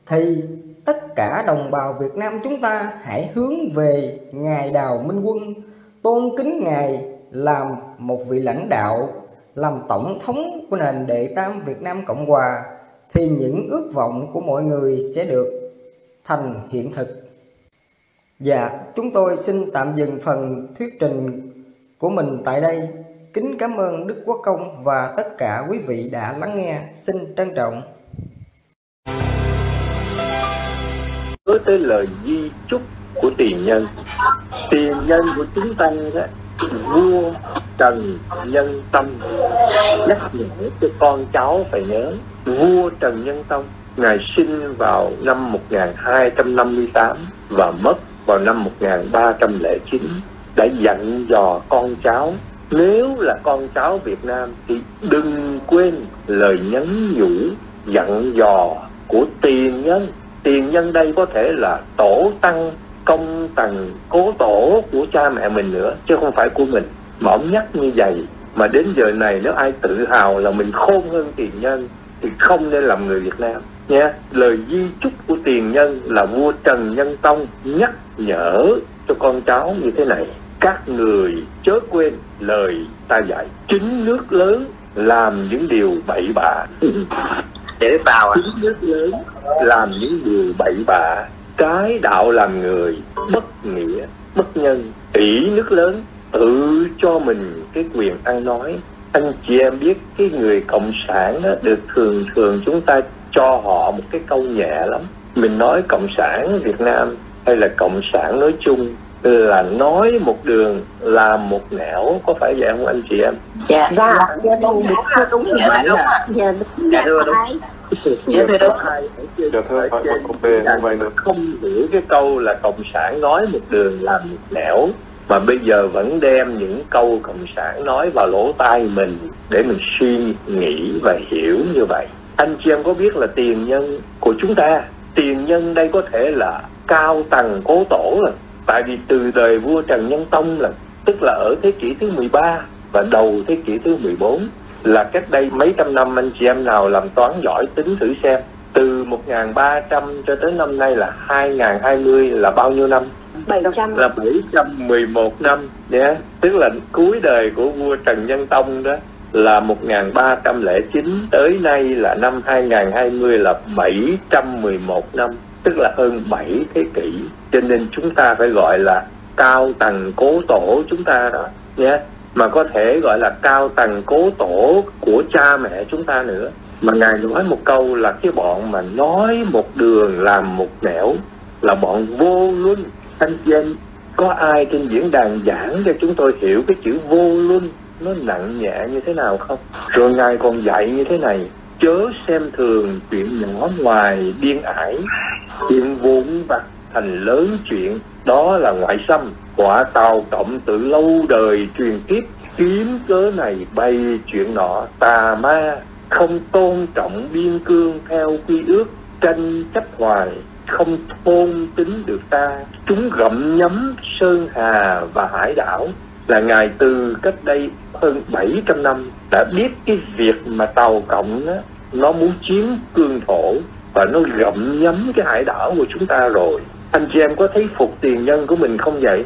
thì tất cả đồng bào Việt Nam chúng ta hãy hướng về Ngài Đào Minh Quân, tôn kính Ngài làm một vị lãnh đạo, làm tổng thống của nền đệ tam Việt Nam Cộng Hòa, thì những ước vọng của mọi người sẽ được thành hiện thực. Dạ, chúng tôi xin tạm dừng phần thuyết trình của mình tại đây. Kính cảm ơn Đức Quốc Công và tất cả quý vị đã lắng nghe. Xin trân trọng. Đối tới lời di chúc của tiền nhân Tiền nhân của chúng ta đó Vua Trần Nhân Tông Nhắc nhở cho con cháu phải nhớ Vua Trần Nhân Tông Ngài sinh vào năm 1258 Và mất vào năm 1309 Đã dặn dò con cháu, Nếu là con cháu Việt Nam Thì đừng quên lời nhắn nhủ Dặn dò của tiền nhân. Tiền nhân đây có thể là tổ tăng, công tầng, cố tổ của cha mẹ mình nữa, chứ không phải của mình. Mà ông nhắc như vậy, mà đến giờ này nếu ai tự hào là mình khôn hơn tiền nhân thì không nên làm người Việt Nam nha lời di chúc của tiền nhân là vua Trần Nhân Tông nhắc nhở cho con cháu như thế này. Các người chớ quên lời ta dạy. Chính nước lớn làm những điều bậy bạ. Để vào à? chính nước lớn làm những điều bậy bạ. Trái đạo làm người bất nghĩa bất nhân. Tỷ nước lớn tự cho mình cái quyền ăn nói. Anh chị em biết cái người cộng sản đó, được thường thường chúng ta cho họ một cái câu nhẹ lắm. Mình nói cộng sản việt nam hay là cộng sản nói chung là nói một đường làm một nẻo có phải vậy không anh chị em? Dạ. Dạ. Dạ đúng đúng đúng đúng dạ đúng dạ đúng dạ đúng dạ thưa. Dạ thưa dạ vậy là không hiểu cái câu là cộng sản nói một đường làm một nẻo mà bây giờ vẫn đem những câu cộng sản nói vào lỗ tai mình để mình suy nghĩ và hiểu như vậy anh chị em có biết là tiền nhân của chúng ta tiền nhân đây có thể là cao tầng cố tổ rồi tại vì từ đời vua Trần Nhân Tông là tức là ở thế kỷ thứ 13 và đầu thế kỷ thứ 14 là cách đây mấy trăm năm anh chị em nào làm toán giỏi tính thử xem. Từ 1300 cho tới năm nay là 2020 là bao nhiêu năm? 700 là 711 năm nhé. Tức là cuối đời của vua Trần Nhân Tông đó là 1309 tới nay là năm 2020 là 711 năm, tức là hơn 7 thế kỷ. Cho nên chúng ta phải gọi là cao tầng cố tổ chúng ta đó, nhé. Mà có thể gọi là cao tầng cố tổ của cha mẹ chúng ta nữa. Mà ngài nói một câu là cái bọn mà nói một đường làm một nẻo là bọn vô luân. Anh chị em có ai trên diễn đàn giảng cho chúng tôi hiểu cái chữ vô luân? Nó nặng nhẹ như thế nào không? Rồi ngài còn dạy như thế này chớ xem thường chuyện nhỏ ngoài biên ải. Chuyện vụn vặt thành lớn chuyện đó là ngoại xâm. Quả tàu cộng từ lâu đời truyền kiếp, kiếm cớ này bay chuyện nọ tà ma. Không tôn trọng biên cương theo quy ước tranh chấp hoài không thôn tính được ta. Chúng gặm nhấm sơn hà và hải đảo là ngài từ cách đây hơn 700 năm đã biết cái việc mà tàu cộng đó, nó muốn chiếm cương thổ và nó gặm nhấm cái hải đảo của chúng ta rồi. Anh chị em có thấy phục tiền nhân của mình không vậy?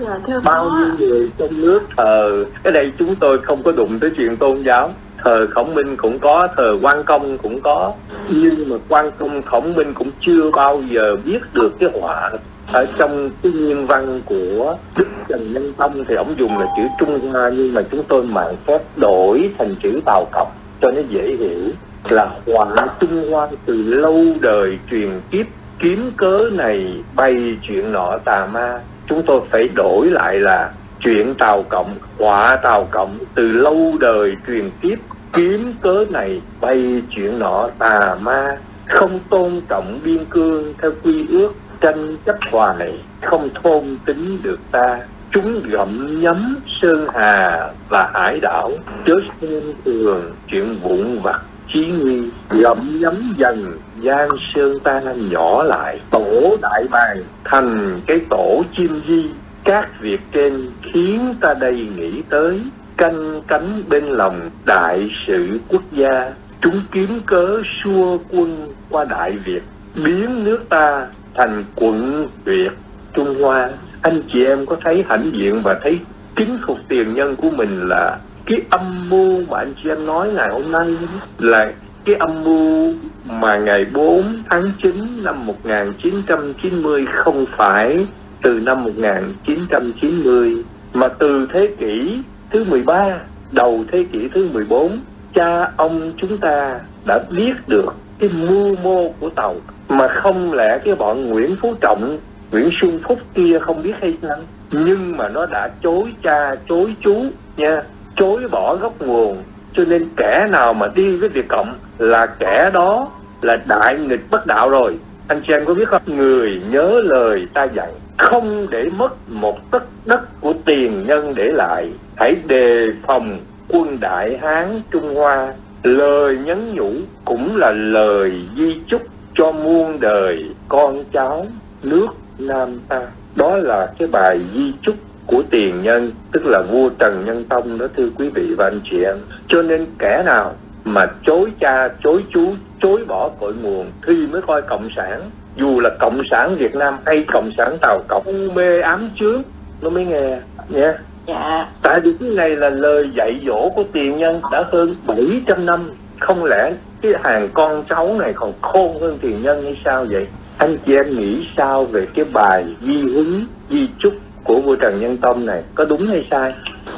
Dạ, bao nhiêu người trong nước thờ? Cái đây chúng tôi không có đụng tới chuyện tôn giáo. Thờ khổng minh cũng có thờ quan công cũng có. Nhưng mà quan công khổng minh cũng chưa bao giờ biết được cái họa ở trong cái nhân văn của đức trần nhân tông thì ông dùng là chữ trung hoa, nhưng mà chúng tôi mạng phép đổi thành chữ tàu cộng cho nó dễ hiểu. Là họa trung hoa từ lâu đời truyền kiếp, kiếm cớ này bày chuyện nọ tà ma. Chúng tôi phải đổi lại là chuyện tàu cộng họa tàu cộng từ lâu đời truyền kiếp, kiếm cớ này bày chuyện nọ tà ma. Không tôn trọng biên cương theo quy ước tranh chấp hoài, không thôn tính được ta. Chúng gặm nhấm sơn hà và hải đảo, chớ xem thường chuyện vụn vặt chí nguy gặm nhấm dần, gian sơn ta nhỏ lại, tổ đại bàng thành cái tổ chim di. Các việc trên khiến ta đây nghĩ tới, canh cánh bên lòng đại sự quốc gia. Chúng kiếm cớ xua quân qua đại việt, biến nước ta thành quận việt trung hoa. Anh chị em có thấy hãnh diện và thấy kính phục tiền nhân của mình là cái âm mưu mà anh chị em nói ngày hôm nay là cái âm mưu mà ngày 4 tháng 9 năm 1990 không phải từ năm 1990 mà từ thế kỷ thứ 13 đầu thế kỷ thứ 14 cha ông chúng ta đã biết được cái mưu mô của tàu mà không lẽ cái bọn Nguyễn Phú Trọng, Nguyễn Xuân Phúc kia không biết hay sao? Nhưng mà nó đã chối cha, chối chú nha, chối bỏ gốc nguồn. Cho nên kẻ nào mà đi với Việt Cộng là kẻ đó là đại nghịch bất đạo rồi. Anh chị em có biết không? Người nhớ lời ta dạy, không để mất một tấc đất của tiền nhân để lại. Hãy đề phòng quân đại hán trung hoa. Lời nhắn nhủ cũng là lời di chúc cho muôn đời con cháu nước nam ta. Đó là cái bài di chúc của tiền nhân tức là vua trần nhân tông đó thưa quý vị và anh chị em. Cho nên kẻ nào mà chối cha chối chú chối bỏ cội nguồn thì mới coi cộng sản. Dù là cộng sản việt nam hay cộng sản tàu cộng mê ám chướng nó mới nghe nha dạ. Tại vì cái này là lời dạy dỗ của tiền nhân đã hơn 700 năm không lẽ cái hàng con cháu này còn khôn hơn tiền nhân hay sao vậy? Anh chị em nghĩ sao về cái bài di huấn di chúc của vua trần nhân tông này? Có đúng hay sai?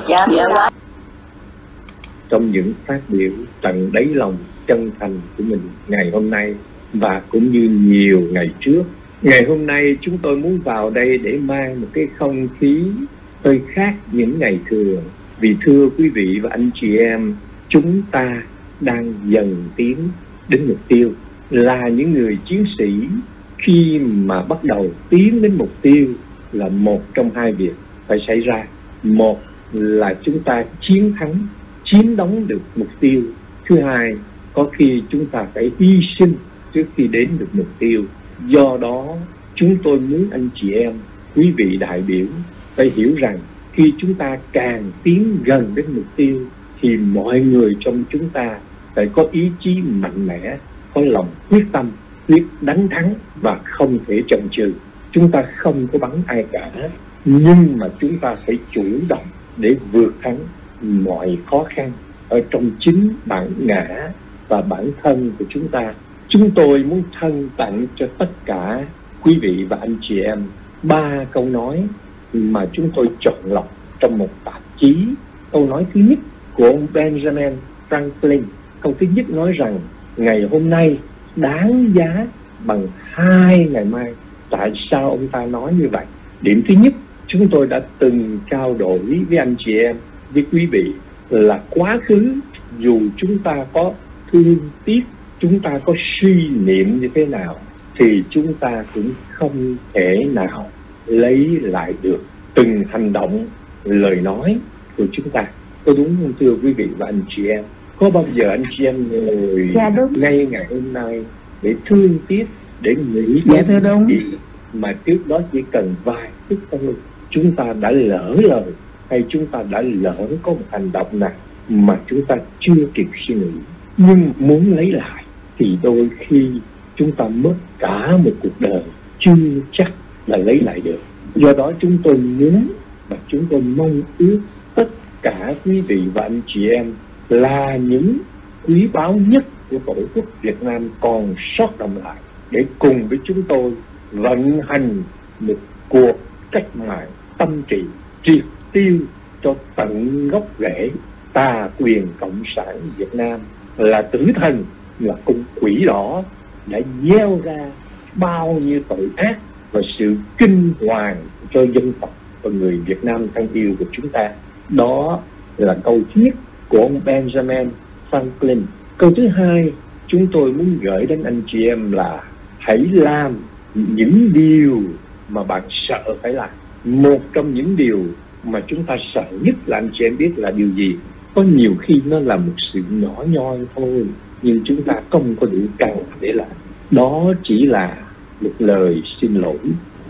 Dạ dạ. Quá trong những phát biểu tận đáy lòng chân thành của mình ngày hôm nay và cũng như nhiều ngày trước ngày hôm nay chúng tôi muốn vào đây để mang một cái không khí hơi khác những ngày thường. Vì thưa quý vị và anh chị em chúng ta đang dần tiến đến mục tiêu, là những người chiến sĩ khi mà bắt đầu tiến đến mục tiêu là một trong hai việc phải xảy ra. Một là chúng ta chiến thắng chiếm đóng được mục tiêu. Thứ hai, có khi chúng ta phải hy sinh trước khi đến được mục tiêu. Do đó, chúng tôi muốn anh chị em, quý vị đại biểu, phải hiểu rằng khi chúng ta càng tiến gần đến mục tiêu thì mọi người trong chúng ta phải có ý chí mạnh mẽ, có lòng quyết tâm, quyết đánh thắng và không thể chần chừ. Chúng ta không có bắn ai cả, nhưng mà chúng ta phải chủ động để vượt thắng mọi khó khăn ở trong chính bản ngã và bản thân của chúng ta. Chúng tôi muốn thân tặng cho tất cả quý vị và anh chị em ba câu nói mà chúng tôi chọn lọc trong một tạp chí. Câu nói thứ nhất của ông Benjamin Franklin. Câu thứ nhất nói rằng, ngày hôm nay đáng giá bằng hai ngày mai. Tại sao ông ta nói như vậy? Điểm thứ nhất, chúng tôi đã từng trao đổi với anh chị em, với quý vị là quá khứ, dù chúng ta có thương tiếc, chúng ta có suy niệm như thế nào, thì chúng ta cũng không thể nào lấy lại được từng hành động, lời nói của chúng ta có đúng không thưa quý vị và anh chị em có bao giờ anh chị em ngồi dạ, đúng. ngay ngày hôm nay để thương tiếc để nghĩ dạ, thưa đúng. gì mà trước đó chỉ cần vài phút thôi chúng ta đã lỡ lời hay chúng ta đã lỡ có một hành động nào mà chúng ta chưa kịp suy nghĩ nhưng muốn lấy lại thì đôi khi chúng ta mất cả một cuộc đời chưa chắc là lấy lại được do đó chúng tôi muốn và chúng tôi mong ước tất cả quý vị và anh chị em là những quý báu nhất của tổ quốc Việt Nam còn sót động lại để cùng với chúng tôi vận hành một cuộc cách mạng tâm trị triệt tiêu cho tận gốc rễ tà quyền cộng sản Việt Nam là tử thần, là con quỷ đỏ đã gieo ra bao nhiêu tội ác và sự kinh hoàng cho dân tộc và người Việt Nam thân yêu của chúng ta. Đó là câu thuyết của ông Benjamin Franklin. Câu thứ hai, chúng tôi muốn gửi đến anh chị em là hãy làm những điều mà bạn sợ phải làm. Một trong những điều mà chúng ta sợ nhất là anh chị em biết là điều gì có nhiều khi nó là một sự nhỏ nhoi thôi, nhưng chúng ta không có đủ cao để làm đó chỉ là một lời xin lỗi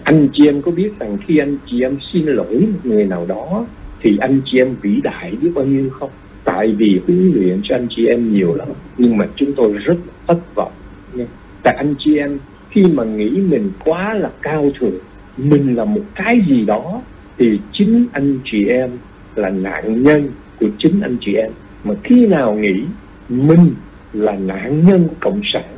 anh chị em có biết rằng khi anh chị em xin lỗi một người nào đó thì anh chị em vĩ đại biết bao nhiêu không? Tại vì huấn luyện cho anh chị em nhiều lắm, nhưng mà chúng tôi rất thất vọng. Nha tại anh chị em, khi mà nghĩ mình quá là cao thượng, mình là một cái gì đó, thì chính anh chị em là nạn nhân của chính anh chị em. Mà khi nào nghĩ mình là nạn nhân của cộng sản,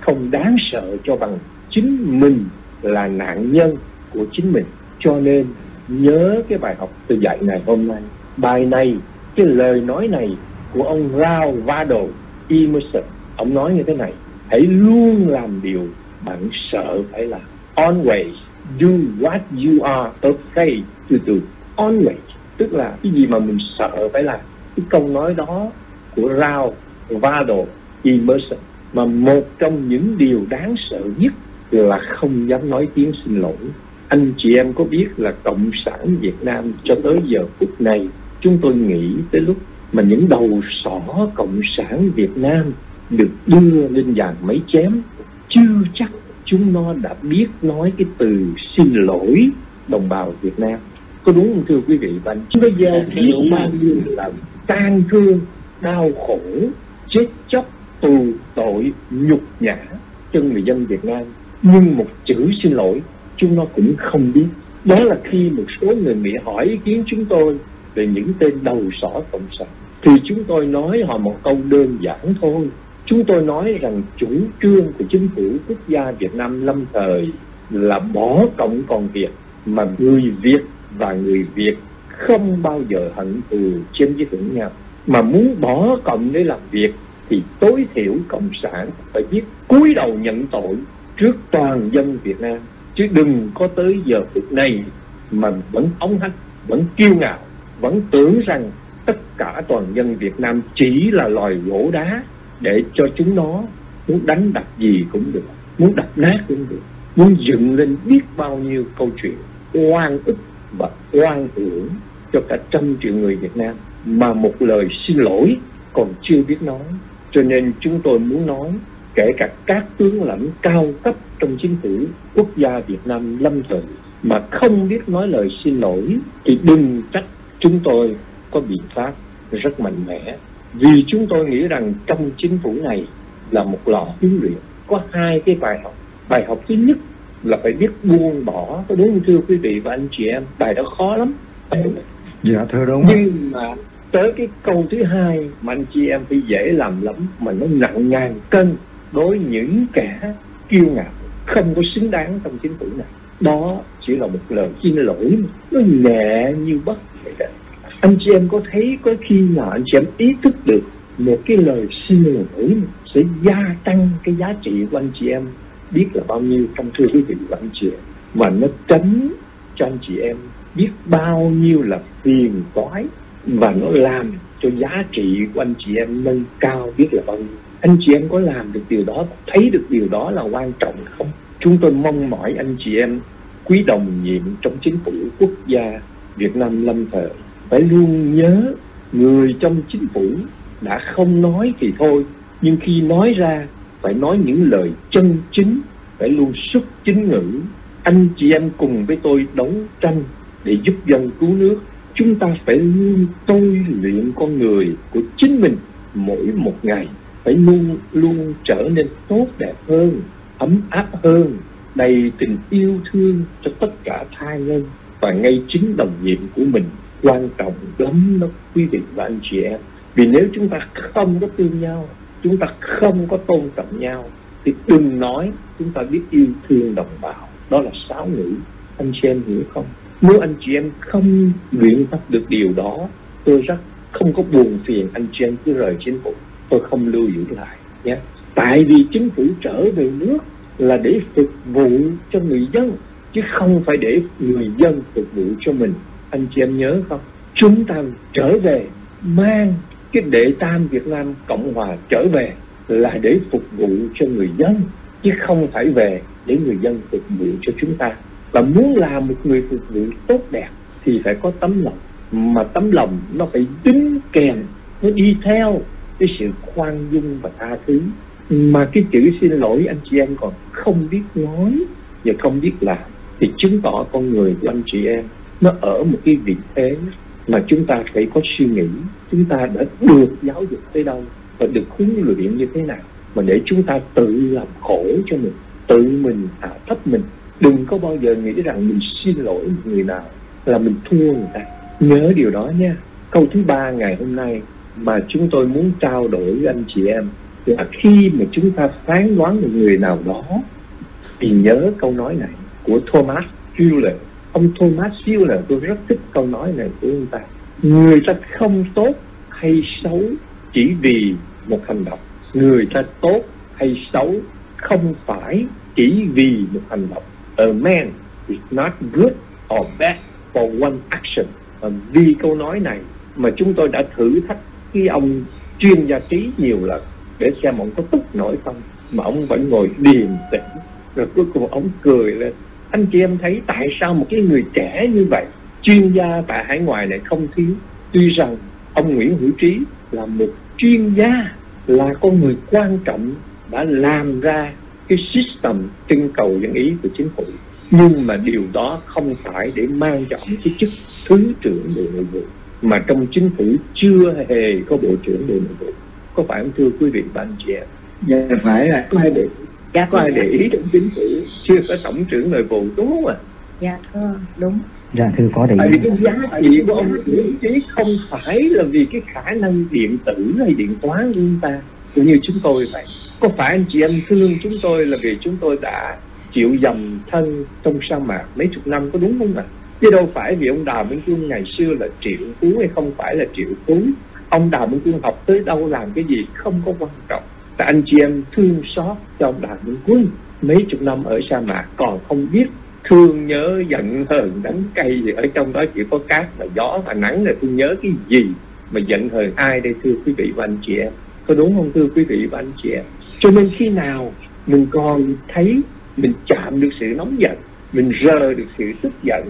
không đáng sợ cho bằng chính mình là nạn nhân của chính mình. Cho nên nhớ cái bài học tôi dạy ngày hôm nay. Bài này, cái lời nói này của ông Rao Vado Emerson. Ông nói như thế này, hãy luôn làm điều bạn sợ phải làm. Always do what you are afraid to do. Always, tức là cái gì mà mình sợ phải làm. Cái câu nói đó của Rao Vado Emerson mà một trong những điều đáng sợ nhất là không dám nói tiếng xin lỗi anh chị em có biết là cộng sản Việt Nam cho tới giờ phút này chúng tôi nghĩ tới lúc mà những đầu sỏ cộng sản Việt Nam được đưa lên dàn máy chém chưa chắc chúng nó đã biết nói cái từ xin lỗi đồng bào Việt Nam. Có đúng không thưa quý vị và anh chúng ta gieo biết bao nhiêu là tan thương đau khổ chết chóc tù tội nhục nhã cho người dân Việt Nam. Nhưng một chữ xin lỗi chúng nó cũng không biết. Đó là khi một số người Mỹ hỏi ý kiến chúng tôi về những tên đầu sỏ cộng sản, thì chúng tôi nói họ một câu đơn giản thôi. Chúng tôi nói rằng chủ trương của chính phủ quốc gia Việt Nam lâm thời là bỏ cộng còn Việt, mà người Việt và người Việt không bao giờ hận thù trên với lẫn nhau mà muốn bỏ cộng để làm việc thì tối thiểu cộng sản phải biết cúi đầu nhận tội trước toàn dân Việt Nam chứ đừng có tới giờ phút này mà vẫn ống hách vẫn kiêu ngạo, vẫn tưởng rằng tất cả toàn dân Việt Nam chỉ là loài gỗ đá để cho chúng nó muốn đánh đập gì cũng được, muốn đập nát cũng được, muốn dựng lên biết bao nhiêu câu chuyện oan ức và oan uổng cho cả trăm triệu người Việt Nam mà một lời xin lỗi còn chưa biết nói. Cho nên chúng tôi muốn nói kể cả các tướng lãnh cao cấp trong chính phủ quốc gia Việt Nam lâm thời mà không biết nói lời xin lỗi thì đừng trách chúng tôi có biện pháp rất mạnh mẽ. Vì chúng tôi nghĩ rằng trong chính phủ này là một lò huấn luyện có hai cái bài học. Bài học thứ nhất là phải biết buông bỏ. Có đúng thưa quý vị và anh chị em bài đó khó lắm. Dạ thưa đúng nhưng mà tới cái câu thứ hai mà anh chị em phải dễ làm lắm mà nó nặng ngàn cân đối những kẻ kiêu ngạo, không có xứng đáng trong chính phủ này đó chỉ là một lời xin lỗi. Nó nhẹ như bất anh chị em có thấy có khi nào anh chị em ý thức được một cái lời xin lỗi sẽ gia tăng cái giá trị của anh chị em biết là bao nhiêu trong thưa quý vị và anh chị em. Mà nó tránh cho anh chị em biết bao nhiêu là phiền toái và nó làm cho giá trị của anh chị em nâng cao biết là bao nhiêu anh chị em có làm được điều đó, thấy được điều đó là quan trọng không? Chúng tôi mong mỏi anh chị em quý đồng nhiệm trong chính phủ quốc gia Việt Nam lâm thời phải luôn nhớ người trong chính phủ đã không nói thì thôi, nhưng khi nói ra, phải nói những lời chân chính, phải luôn xuất chính ngữ. Anh chị em cùng với tôi đấu tranh để giúp dân cứu nước. Chúng ta phải luôn tôi luyện con người của chính mình mỗi một ngày phải luôn luôn trở nên tốt đẹp hơn, ấm áp hơn, đầy tình yêu thương cho tất cả tha nhân. Và ngay chính đồng nhiệm của mình quan trọng lắm đó, quý vị và anh chị em. Vì nếu chúng ta không có thương nhau, chúng ta không có tôn trọng nhau, thì đừng nói chúng ta biết yêu thương đồng bào. Đó là sáu ngữ. Anh chị em hiểu không? Nếu anh chị em không luyện tập được điều đó, tôi rất không có buồn phiền anh chị em cứ rời chính phủ tôi không lưu giữ lại. Nhé. Tại vì chính phủ trở về nước là để phục vụ cho người dân, chứ không phải để người dân phục vụ cho mình. Anh chị em nhớ không? Chúng ta trở về, mang cái đệ tam Việt Nam Cộng Hòa trở về là để phục vụ cho người dân, chứ không phải về để người dân phục vụ cho chúng ta. Và muốn làm một người phục vụ tốt đẹp thì phải có tấm lòng. Mà tấm lòng nó phải đính kèm, nó đi theo cái sự khoan dung và tha thứ. Mà cái chữ xin lỗi anh chị em còn không biết nói và không biết làm thì chứng tỏ con người của anh chị em nó ở một cái vị thế mà chúng ta phải có suy nghĩ, chúng ta đã được giáo dục tới đâu và được huấn luyện như thế nào mà để chúng ta tự làm khổ cho mình, tự mình hạ thấp mình. Đừng có bao giờ nghĩ rằng mình xin lỗi một người nào là mình thua người ta. Nhớ điều đó nha. Câu thứ ba ngày hôm nay mà chúng tôi muốn trao đổi với anh chị em là khi mà chúng ta phán đoán một người nào đó thì nhớ câu nói này của Thomas Fuller ông Thomas Fuller tôi rất thích câu nói này của ông ta. Người ta không tốt hay xấu chỉ vì một hành động. Người ta tốt hay xấu không phải chỉ vì một hành động. A man is not good or bad for one action. Và vì câu nói này mà chúng tôi đã thử thách cái ông chuyên gia trí nhiều lần để xem ông có tức nổi không, mà ông vẫn ngồi điềm tĩnh, rồi cuối cùng ông cười lên. Anh chị em thấy tại sao một cái người trẻ như vậy, chuyên gia tại hải ngoại này không thiếu? Tuy rằng ông Nguyễn Hữu Trí là một chuyên gia, là con người quan trọng, đã làm ra cái system trưng cầu dân ý của chính phủ. Nhưng mà điều đó không phải để mang cho ông cái chức thứ trưởng bộ nội vụ mà trong chính phủ chưa hề có bộ trưởng bộ nội vụ có phải không thưa quý vị và anh chị em dạ phải là có ai để dạ, có ai để ý trong chính phủ chưa có tổng trưởng nội vụ đúng không ạ? Dạ thưa đúng. Dạ thưa có để tại vì cái giá trị của ông Nguyễn Trí không phải là vì cái khả năng điện tử hay điện toán của chúng ta cũng như chúng tôi vậy. Có phải anh chị em thương chúng tôi là vì chúng tôi đã chịu dầm thân trong sa mạc mấy chục năm có đúng không ạ chứ đâu phải vì ông Đào Minh Quân ngày xưa là triệu phú hay không phải là triệu phú. Ông Đào Minh Quân học tới đâu làm cái gì không có quan trọng. Tại anh chị em thương xót cho ông Đào Minh Quân mấy chục năm ở sa mạc còn không biết. Thương nhớ, giận hờn đắng cay gì ở trong đó chỉ có cát và gió và nắng là tôi nhớ cái gì mà giận hờn ai đây, thưa quý vị và anh chị em? Có đúng không, thưa quý vị và anh chị em? Cho nên khi nào mình còn thấy mình chạm được sự nóng giận, mình rờ được sự tức giận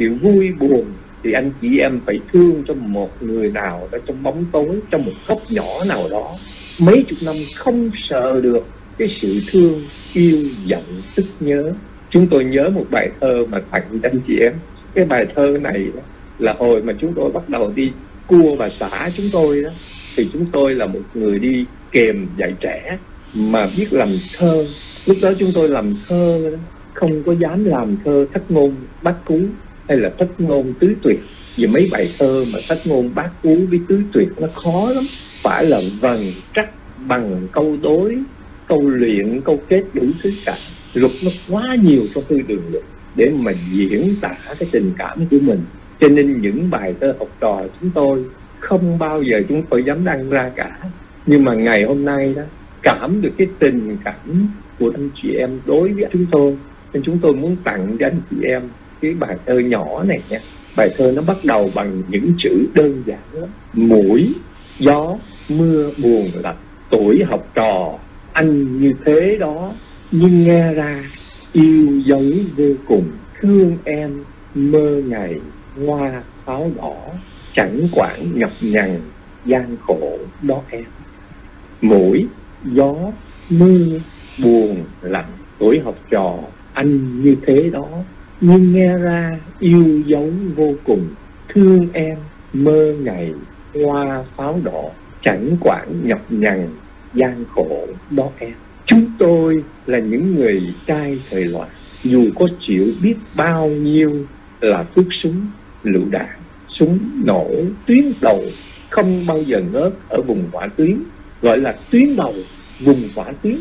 sự vui buồn thì anh chị em phải thương cho một người nào đó trong bóng tối trong một góc nhỏ nào đó. Mấy chục năm không sợ được cái sự thương yêu giận tức nhớ. Chúng tôi nhớ một bài thơ mà tặng anh chị em. Cái bài thơ này đó, là hồi mà chúng tôi bắt đầu đi cua và xã chúng tôi đó thì chúng tôi là một người đi kèm dạy trẻ mà biết làm thơ. Lúc đó chúng tôi làm thơ không có dám làm thơ thất ngôn bát cú hay là thất ngôn tứ tuyệt? Vì mấy bài thơ mà thất ngôn bát cú với tứ tuyệt nó khó lắm. Phải là vần trắc bằng câu đối, câu luyện, câu kết đủ thứ cả. Luật nó quá nhiều trong tư đường luật để mà diễn tả cái tình cảm của mình. Cho nên những bài thơ học trò chúng tôi không bao giờ chúng tôi dám đăng ra cả. Nhưng mà ngày hôm nay đó, cảm được cái tình cảm của anh chị em đối với chúng tôi. Nên chúng tôi muốn tặng cho anh chị em cái bài thơ nhỏ này nha. Bài thơ nó bắt đầu bằng những chữ đơn giản lắm. Mũi, gió, mưa, buồn, lạnh. Tuổi học trò, anh như thế đó. Nhưng nghe ra, yêu dấu vô cùng. Thương em, mơ ngày, hoa pháo đỏ. Chẳng quản nhọc nhằn, gian khổ đó em. Mũi, gió, mưa, buồn, lạnh. Tuổi học trò, anh như thế đó nhưng nghe ra yêu dấu vô cùng, thương em mơ ngày, hoa pháo đỏ, chẳng quản nhọc nhằn, gian khổ đó em. Chúng tôi là những người trai thời loạn, dù có chịu biết bao nhiêu là thuốc súng, lựu đạn, súng nổ, tuyến đầu, không bao giờ ngớt ở vùng hỏa tuyến, gọi là tuyến đầu, vùng hỏa tuyến.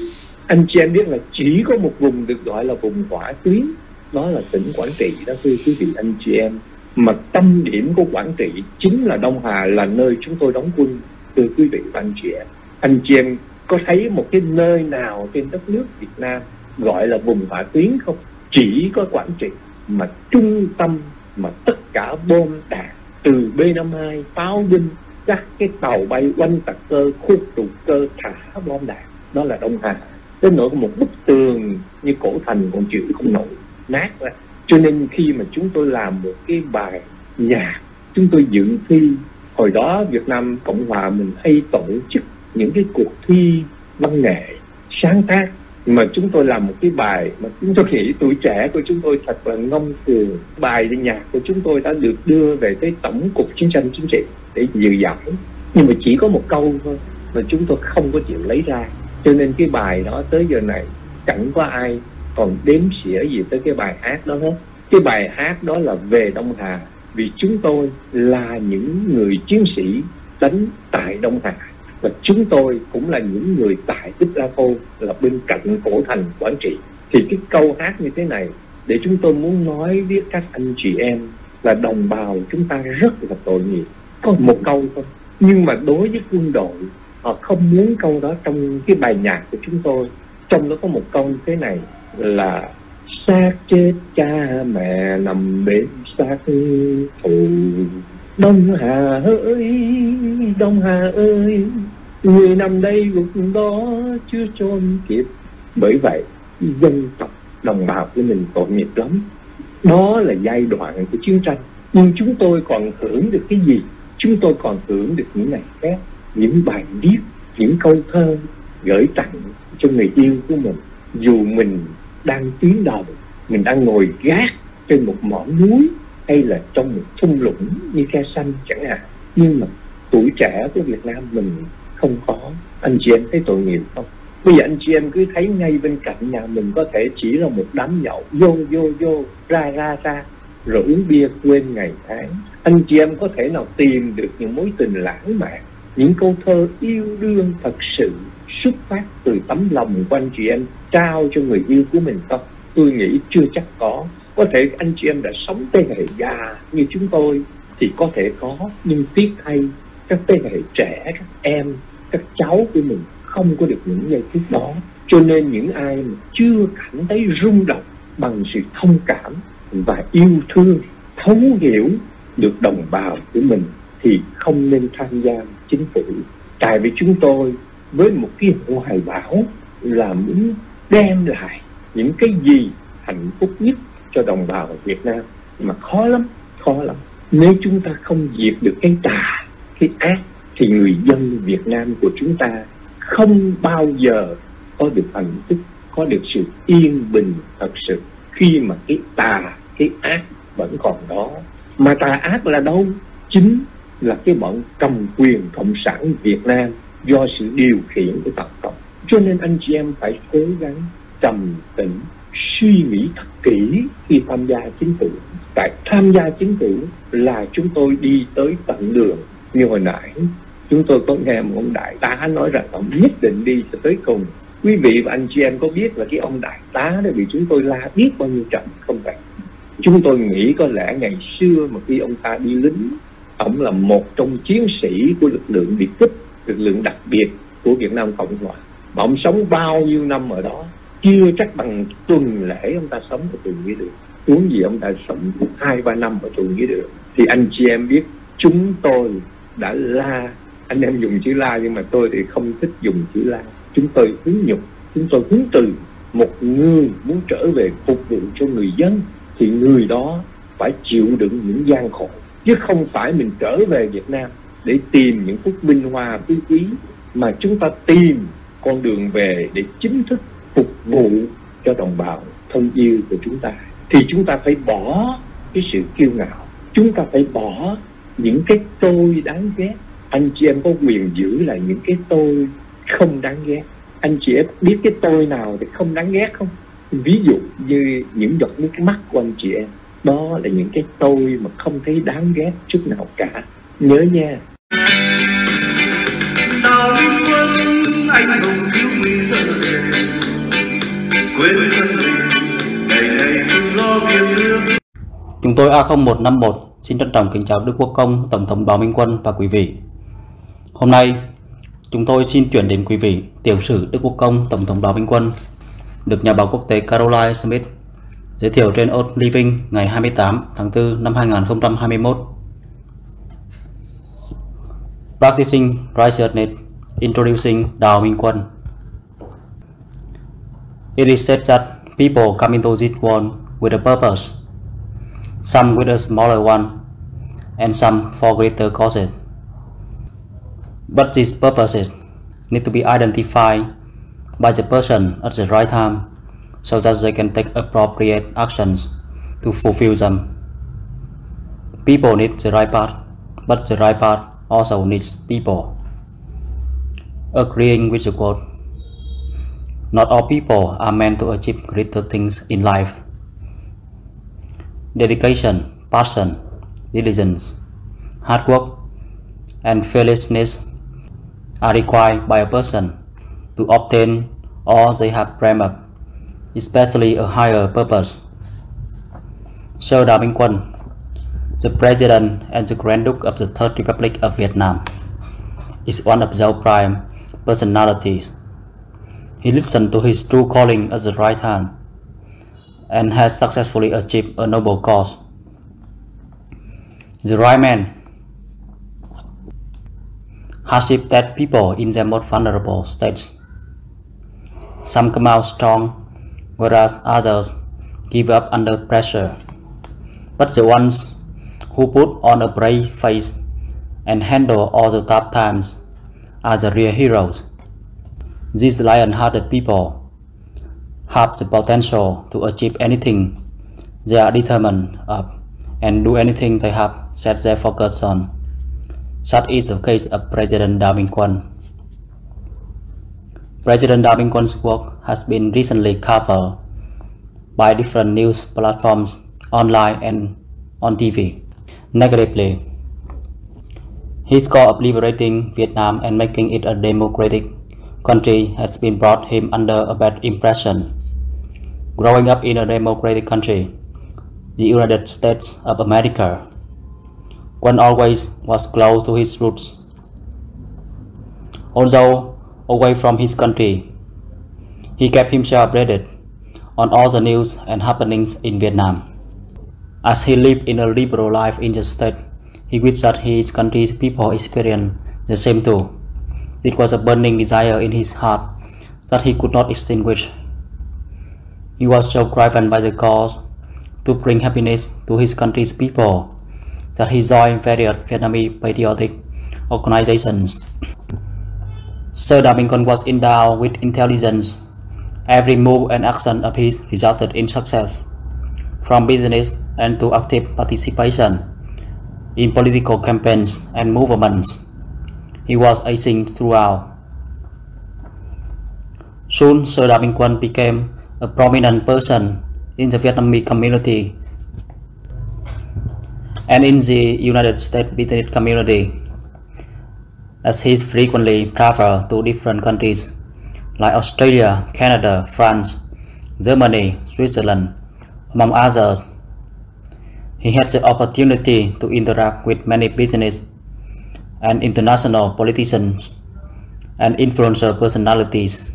Anh chị em biết là chỉ có một vùng được gọi là vùng hỏa tuyến đó là tỉnh quảng trị đó thưa quý vị anh chị em. Mà tâm điểm của quảng trị chính là đông hà, là nơi chúng tôi đóng quân, thưa quý vị và anh chị em. Anh chị em có thấy một cái nơi nào trên đất nước Việt Nam gọi là vùng hỏa tuyến không? Chỉ có Quảng Trị mà trung tâm mà tất cả bom đạn từ B-52 pháo binh, các cái tàu bay quanh tạc cơ, khu trục cơ thả bom đạn. Đó là Đông Hà. Đến nỗi một bức tường như cổ thành còn chịu không nổi nát ra cho nên khi mà chúng tôi làm một cái bài nhạc, chúng tôi dự thi, hồi đó Việt Nam Cộng Hòa mình hay tổ chức những cái cuộc thi văn nghệ sáng tác. Mà chúng tôi làm một cái bài mà chúng tôi nghĩ tuổi trẻ của chúng tôi thật là ngông cuồng. Bài nhạc của chúng tôi đã được đưa về tới tổng cục chiến tranh chính trị để dự giải nhưng mà chỉ có một câu thôi mà chúng tôi không có chịu lấy ra. Cho nên cái bài đó tới giờ này chẳng có ai còn đếm xỉa gì tới cái bài hát đó hết. Cái bài hát đó là về Đông Hà, vì chúng tôi là những người chiến sĩ đánh tại Đông Hà. Và chúng tôi cũng là những người tại Đức La Cô là bên cạnh cổ thành Quảng Trị. Thì cái câu hát như thế này, để chúng tôi muốn nói với các anh chị em là đồng bào chúng ta rất là tội nghiệp. Có một câu thôi. Nhưng mà đối với quân đội, họ không muốn câu đó trong cái bài nhạc của chúng tôi. Trong đó có một câu như thế này là xác chết cha mẹ nằm bên xác thù. Đông hà ơi, đông hà ơi người nằm đây gục đó chưa chôn kịp. Bởi vậy, dân tộc đồng bào của mình tội nghiệp lắm. Đó là giai đoạn của chiến tranh. Nhưng chúng tôi còn hưởng được cái gì? Chúng tôi còn hưởng được những ngày khác những bài viết, những câu thơ gửi tặng cho người yêu của mình. Dù mình đang tuyến đầu. Mình đang ngồi gác trên một mỏm núi, hay là trong một thung lũng như ca xanh chẳng hạn. Nhưng mà tuổi trẻ của Việt Nam mình không có. Anh chị em thấy tội nghiệp không? Bây giờ anh chị em cứ thấy ngay bên cạnh nhà mình có thể chỉ là một đám nhậu, vô vô vô, ra ra ra, rồi uống bia quên ngày tháng. Anh chị em có thể nào tìm được những mối tình lãng mạn, những câu thơ yêu đương thật sự xuất phát từ tấm lòng của anh chị em, trao cho người yêu của mình không? Tôi nghĩ chưa chắc có. Có thể anh chị em đã sống thế hệ già như chúng tôi thì có thể có, nhưng tiếc thay, các thế hệ trẻ, các em, các cháu của mình không có được những giây phút đó. Cho nên những ai mà chưa cảm thấy rung động bằng sự thông cảm và yêu thương, thấu hiểu được đồng bào của mình thì không nên tham gia chính phủ. Tại vì chúng tôi với một cái hoài bão là muốn đem lại những cái gì hạnh phúc nhất cho đồng bào Việt Nam. Mà khó lắm khó lắm. Nếu chúng ta không diệt được cái tà, cái ác, thì người dân Việt Nam của chúng ta không bao giờ có được hạnh phúc, có được sự yên bình thật sự. Khi mà cái tà, cái ác vẫn còn đó. Mà tà ác là đâu? Chính là cái bọn cầm quyền cộng sản Việt Nam do sự điều khiển của tập cộng cho nên anh chị em phải cố gắng trầm tĩnh, suy nghĩ thật kỹ khi tham gia chính phủ. Tại tham gia chính phủ là chúng tôi đi tới tận đường như hồi nãy. Chúng tôi có nghe một ông đại tá nói rằng ông nhất định đi cho tới cùng. Quý vị và anh chị em có biết là cái ông đại tá đó bị chúng tôi la biết bao nhiêu trận không vậy? Chúng tôi nghĩ có lẽ ngày xưa mà khi ông ta đi lính, ông là một trong chiến sĩ của lực lượng biệt kích lực lượng đặc biệt của Việt Nam Cộng Hòa. Mà ông sống bao nhiêu năm ở đó, chưa chắc bằng tuần lễ ông ta sống ở tuần nghĩa đường. Uống gì ông ta sống hai, ba năm ở tù nghĩa đường. Thì anh chị em biết, chúng tôi đã la. Anh em dùng chữ la nhưng mà tôi thì không thích dùng chữ la. Chúng tôi hướng nhục, chúng tôi hướng từ một người muốn trở về phục vụ cho người dân, thì người đó phải chịu đựng những gian khổ. Chứ không phải mình trở về Việt Nam để tìm những phút minh hoa quý quý mà chúng ta tìm con đường về để chính thức phục vụ cho đồng bào thân yêu của chúng ta. Thì chúng ta phải bỏ cái sự kiêu ngạo, chúng ta phải bỏ những cái tôi đáng ghét. Anh chị em có quyền giữ lại những cái tôi không đáng ghét. Anh chị em biết cái tôi nào thì không đáng ghét không? Ví dụ như những giọt nước mắt của anh chị em, đó là những cái tôi mà không thấy đáng ghét chút nào cả nhớ nha đào minh quân anh hùng cứu nguy dân quên thân mình ngày ngày tự lo việc nước Chúng tôi A0151 xin trân trọng kính chào Đức Quốc Công, Tổng thống Bảo Minh Quân và quý vị. Hôm nay, chúng tôi xin chuyển đến quý vị tiểu sử Đức Quốc Công, Tổng thống Bảo Minh Quân, được nhà báo quốc tế Caroline Smith giới thiệu trên Old Living ngày 28 tháng 4 năm 2021. Practicing Righteousness Introducing Đào Minh Quân It is said that people come into this world with a purpose, some with a smaller one, and some for greater causes. But these purposes need to be identified by the person at the right time so that they can take appropriate actions to fulfill them. People need the right path, but the right path also needs people. Agreeing with the quote, not all people are meant to achieve greater things in life. Dedication, passion, diligence, hard work, and fearlessness are required by a person to obtain all they have dreamed of, especially a higher purpose. Sơ Đào Minh Quân, the President and the Grand Duke of the Third Republic of Vietnam, is one of those prime personalities. He listened to his true calling at the right time and has successfully achieved a noble cause. The right man hardship that people in their most vulnerable states. Some come out strong, whereas others give up under pressure. But the ones who put on a brave face and handle all the tough times are the real heroes. These lion-hearted people have the potential to achieve anything they are determined of and do anything they have set their focus on. Such is the case of President Minh Quân. President Minh Quân work has been recently covered by different news platforms online and on TV. Negatively, his goal of liberating Vietnam and making it a democratic country has been brought him under a bad impression. Growing up in a democratic country, the United States of America, Quân always was close to his roots. Although away from his country, he kept himself updated on all the news and happenings in Vietnam. As he lived in a liberal life in the state, he wished that his country's people experienced the same too. It was a burning desire in his heart that he could not extinguish. He was so driven by the cause to bring happiness to his country's people that he joined various Vietnamese patriotic organizations. Sir Minh was endowed with intelligence. Every move and action of his resulted in success, from business and to active participation in political campaigns and movements. He was acing throughout. Soon, Đào Minh Quân became a prominent person in the Vietnamese community and in the United States business community, as he frequently traveled to different countries like Australia, Canada, France, Germany, Switzerland, among others. He had the opportunity to interact with many business and international politicians and influencer personalities.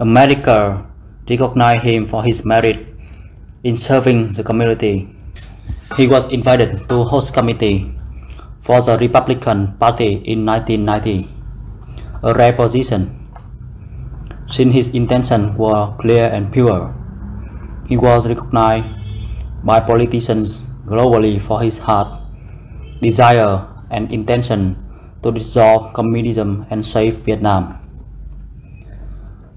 America recognized him for his merit in serving the community. He was invited to host committee for the Republican Party in 1990, a rare position. Since his intentions were clear and pure, he was recognized by politicians globally for his heart, desire, and intention to dissolve communism and save Vietnam.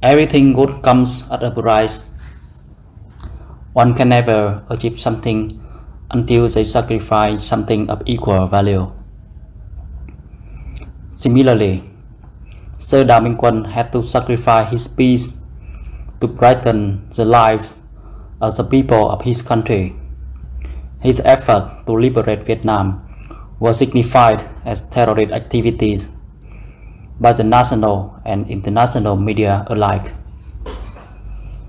Everything good comes at a price. One can never achieve something until they sacrifice something of equal value. Similarly, Sir Quân had to sacrifice his peace to brighten the lives of the people of his country. His effort to liberate Vietnam was signified as terrorist activities by the national and international media alike.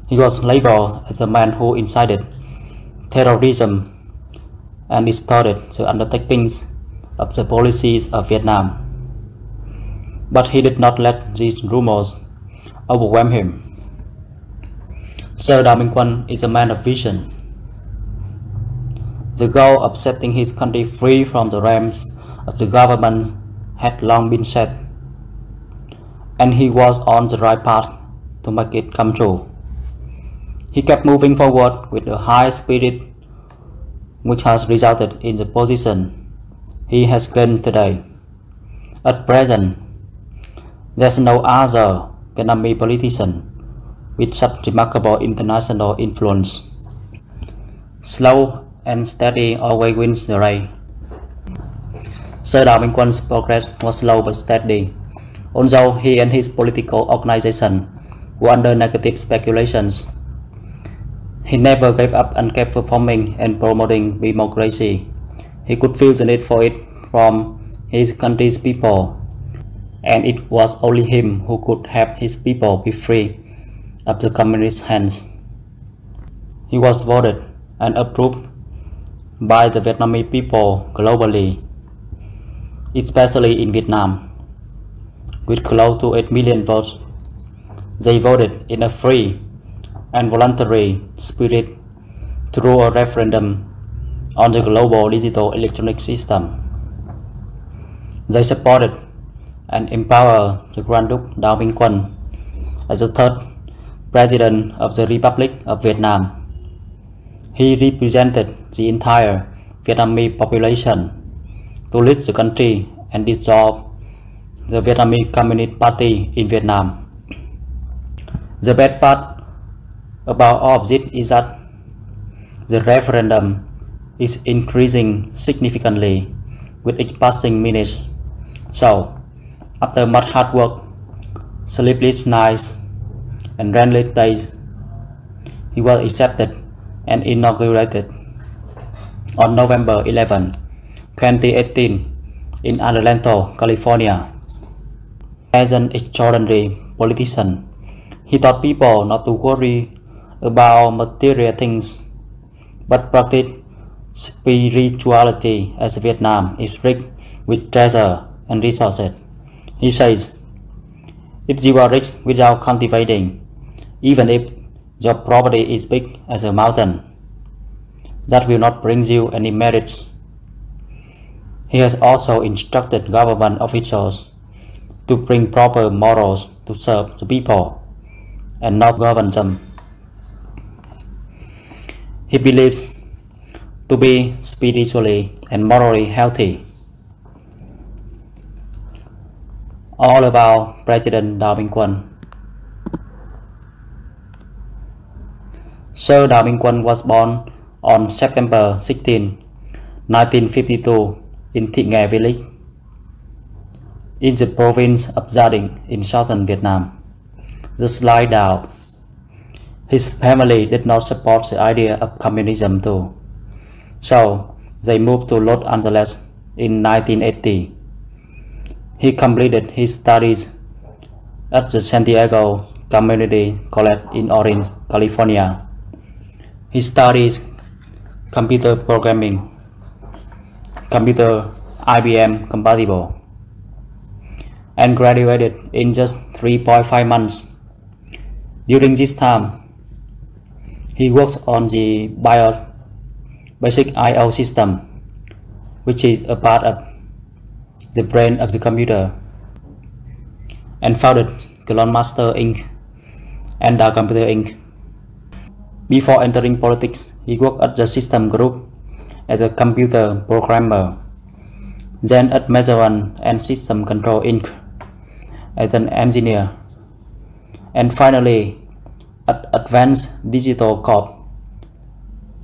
He was labeled as a man who incited terrorism and distorted the undertakings of the policies of Vietnam. But he did not let these rumors overwhelm him. Sir Minh Quân is a man of vision. The goal of setting his country free from the realms of the government had long been set, and he was on the right path to make it come true. He kept moving forward with a high spirit which has resulted in the position he has gained today. At present, there's no other Vietnamese politician with such remarkable international influence. Slow and steady always wins the race. Sir Đào Minh progress was slow but steady, although he and his political organization were under negative speculations. He never gave up and kept performing and promoting democracy. He could feel the need for it from his country's people, and it was only him who could help his people be free of the communist hands. He was voted and approved by the Vietnamese people globally, especially in Vietnam. With close to 8 million votes, they voted in a free and voluntary spirit through a referendum on the global digital electronic system. They supported and empowered the Grand Duke Đào Minh Quân as the third President of the Republic of Vietnam. He represented the entire Vietnamese population to lead the country and dissolve the Vietnamese Communist Party in Vietnam. The bad part about all of this is that the referendum is increasing significantly with each passing minute. So, after much hard work, sleepless nights, and rainless days, he was accepted and inaugurated on November 11, 2018 in Adelanto, California. As an extraordinary politician, he taught people not to worry about material things, but practice spirituality as Vietnam is rich with treasure and resources. He says, if you are rich without cultivating, even if your property is big as a mountain, that will not bring you any merit. He has also instructed government officials to bring proper morals to serve the people and not govern them. He believes to be spiritually and morally healthy. All about President Đào Minh Sir Quân was born on September 16, 1952 in Thị Nghè village in the province of Gia Đình in southern Vietnam. The slide down. His family did not support the idea of communism too. So they moved to Los Angeles in 1980. He completed his studies at the San Diego Community College in Orange, California. He studies computer programming, computer IBM compatible, and graduated in just 3.5 months. During this time, he worked on the BIOS basic I.O. system, which is a part of the brain of the computer, and founded Clonmaster Inc. and the Computer Inc. Before entering politics, he worked at the system group as a computer programmer, then at Mazawan and System Control Inc. as an engineer, and finally at Advanced Digital Corp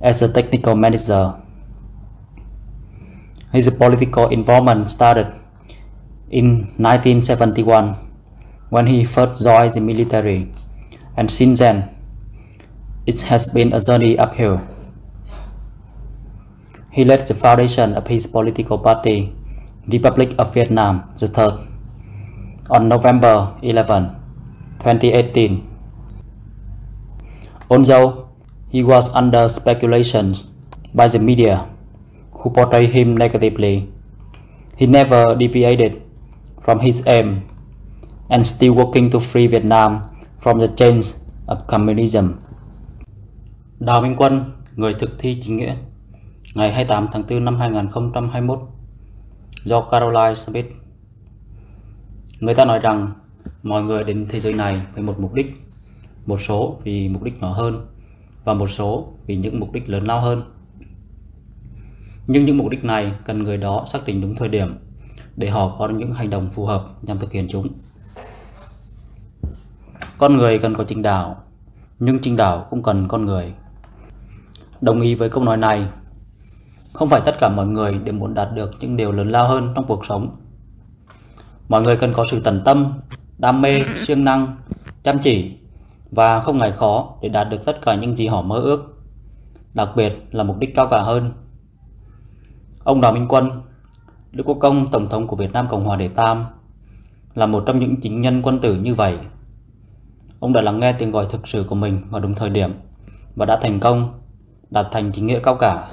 as a technical manager. His political involvement started in 1971 when he first joined the military, and since then, it has been a journey uphill. He led the foundation of his political party, Republic of Vietnam the Third, on November 11, 2018. Although he was under speculations by the media who portray him negatively, he never deviated from his aim and still working to free Vietnam from the chains of communism. Đào Minh Quân, người thực thi chính nghĩa, ngày 28 tháng 4 năm 2021, do Caroline Smith. Người ta nói rằng mọi người đến thế giới này với một mục đích, một số vì mục đích nhỏ hơn và một số vì những mục đích lớn lao hơn. Nhưng những mục đích này cần người đó xác định đúng thời điểm để họ có những hành động phù hợp nhằm thực hiện chúng. Con người cần có trình đạo, nhưng trình đạo cũng cần con người. Đồng ý với câu nói này, không phải tất cả mọi người đều muốn đạt được những điều lớn lao hơn trong cuộc sống. Mọi người cần có sự tận tâm, đam mê, siêng năng, chăm chỉ và không ngại khó để đạt được tất cả những gì họ mơ ước, đặc biệt là mục đích cao cả hơn. Ông Đào Minh Quân, Đức Quốc Công Tổng thống của Việt Nam Cộng hòa Đệ Tam, là một trong những chính nhân quân tử như vậy. Ông đã lắng nghe tiếng gọi thực sự của mình vào đúng thời điểm và đã thành công đạt thành chính nghĩa cao cả.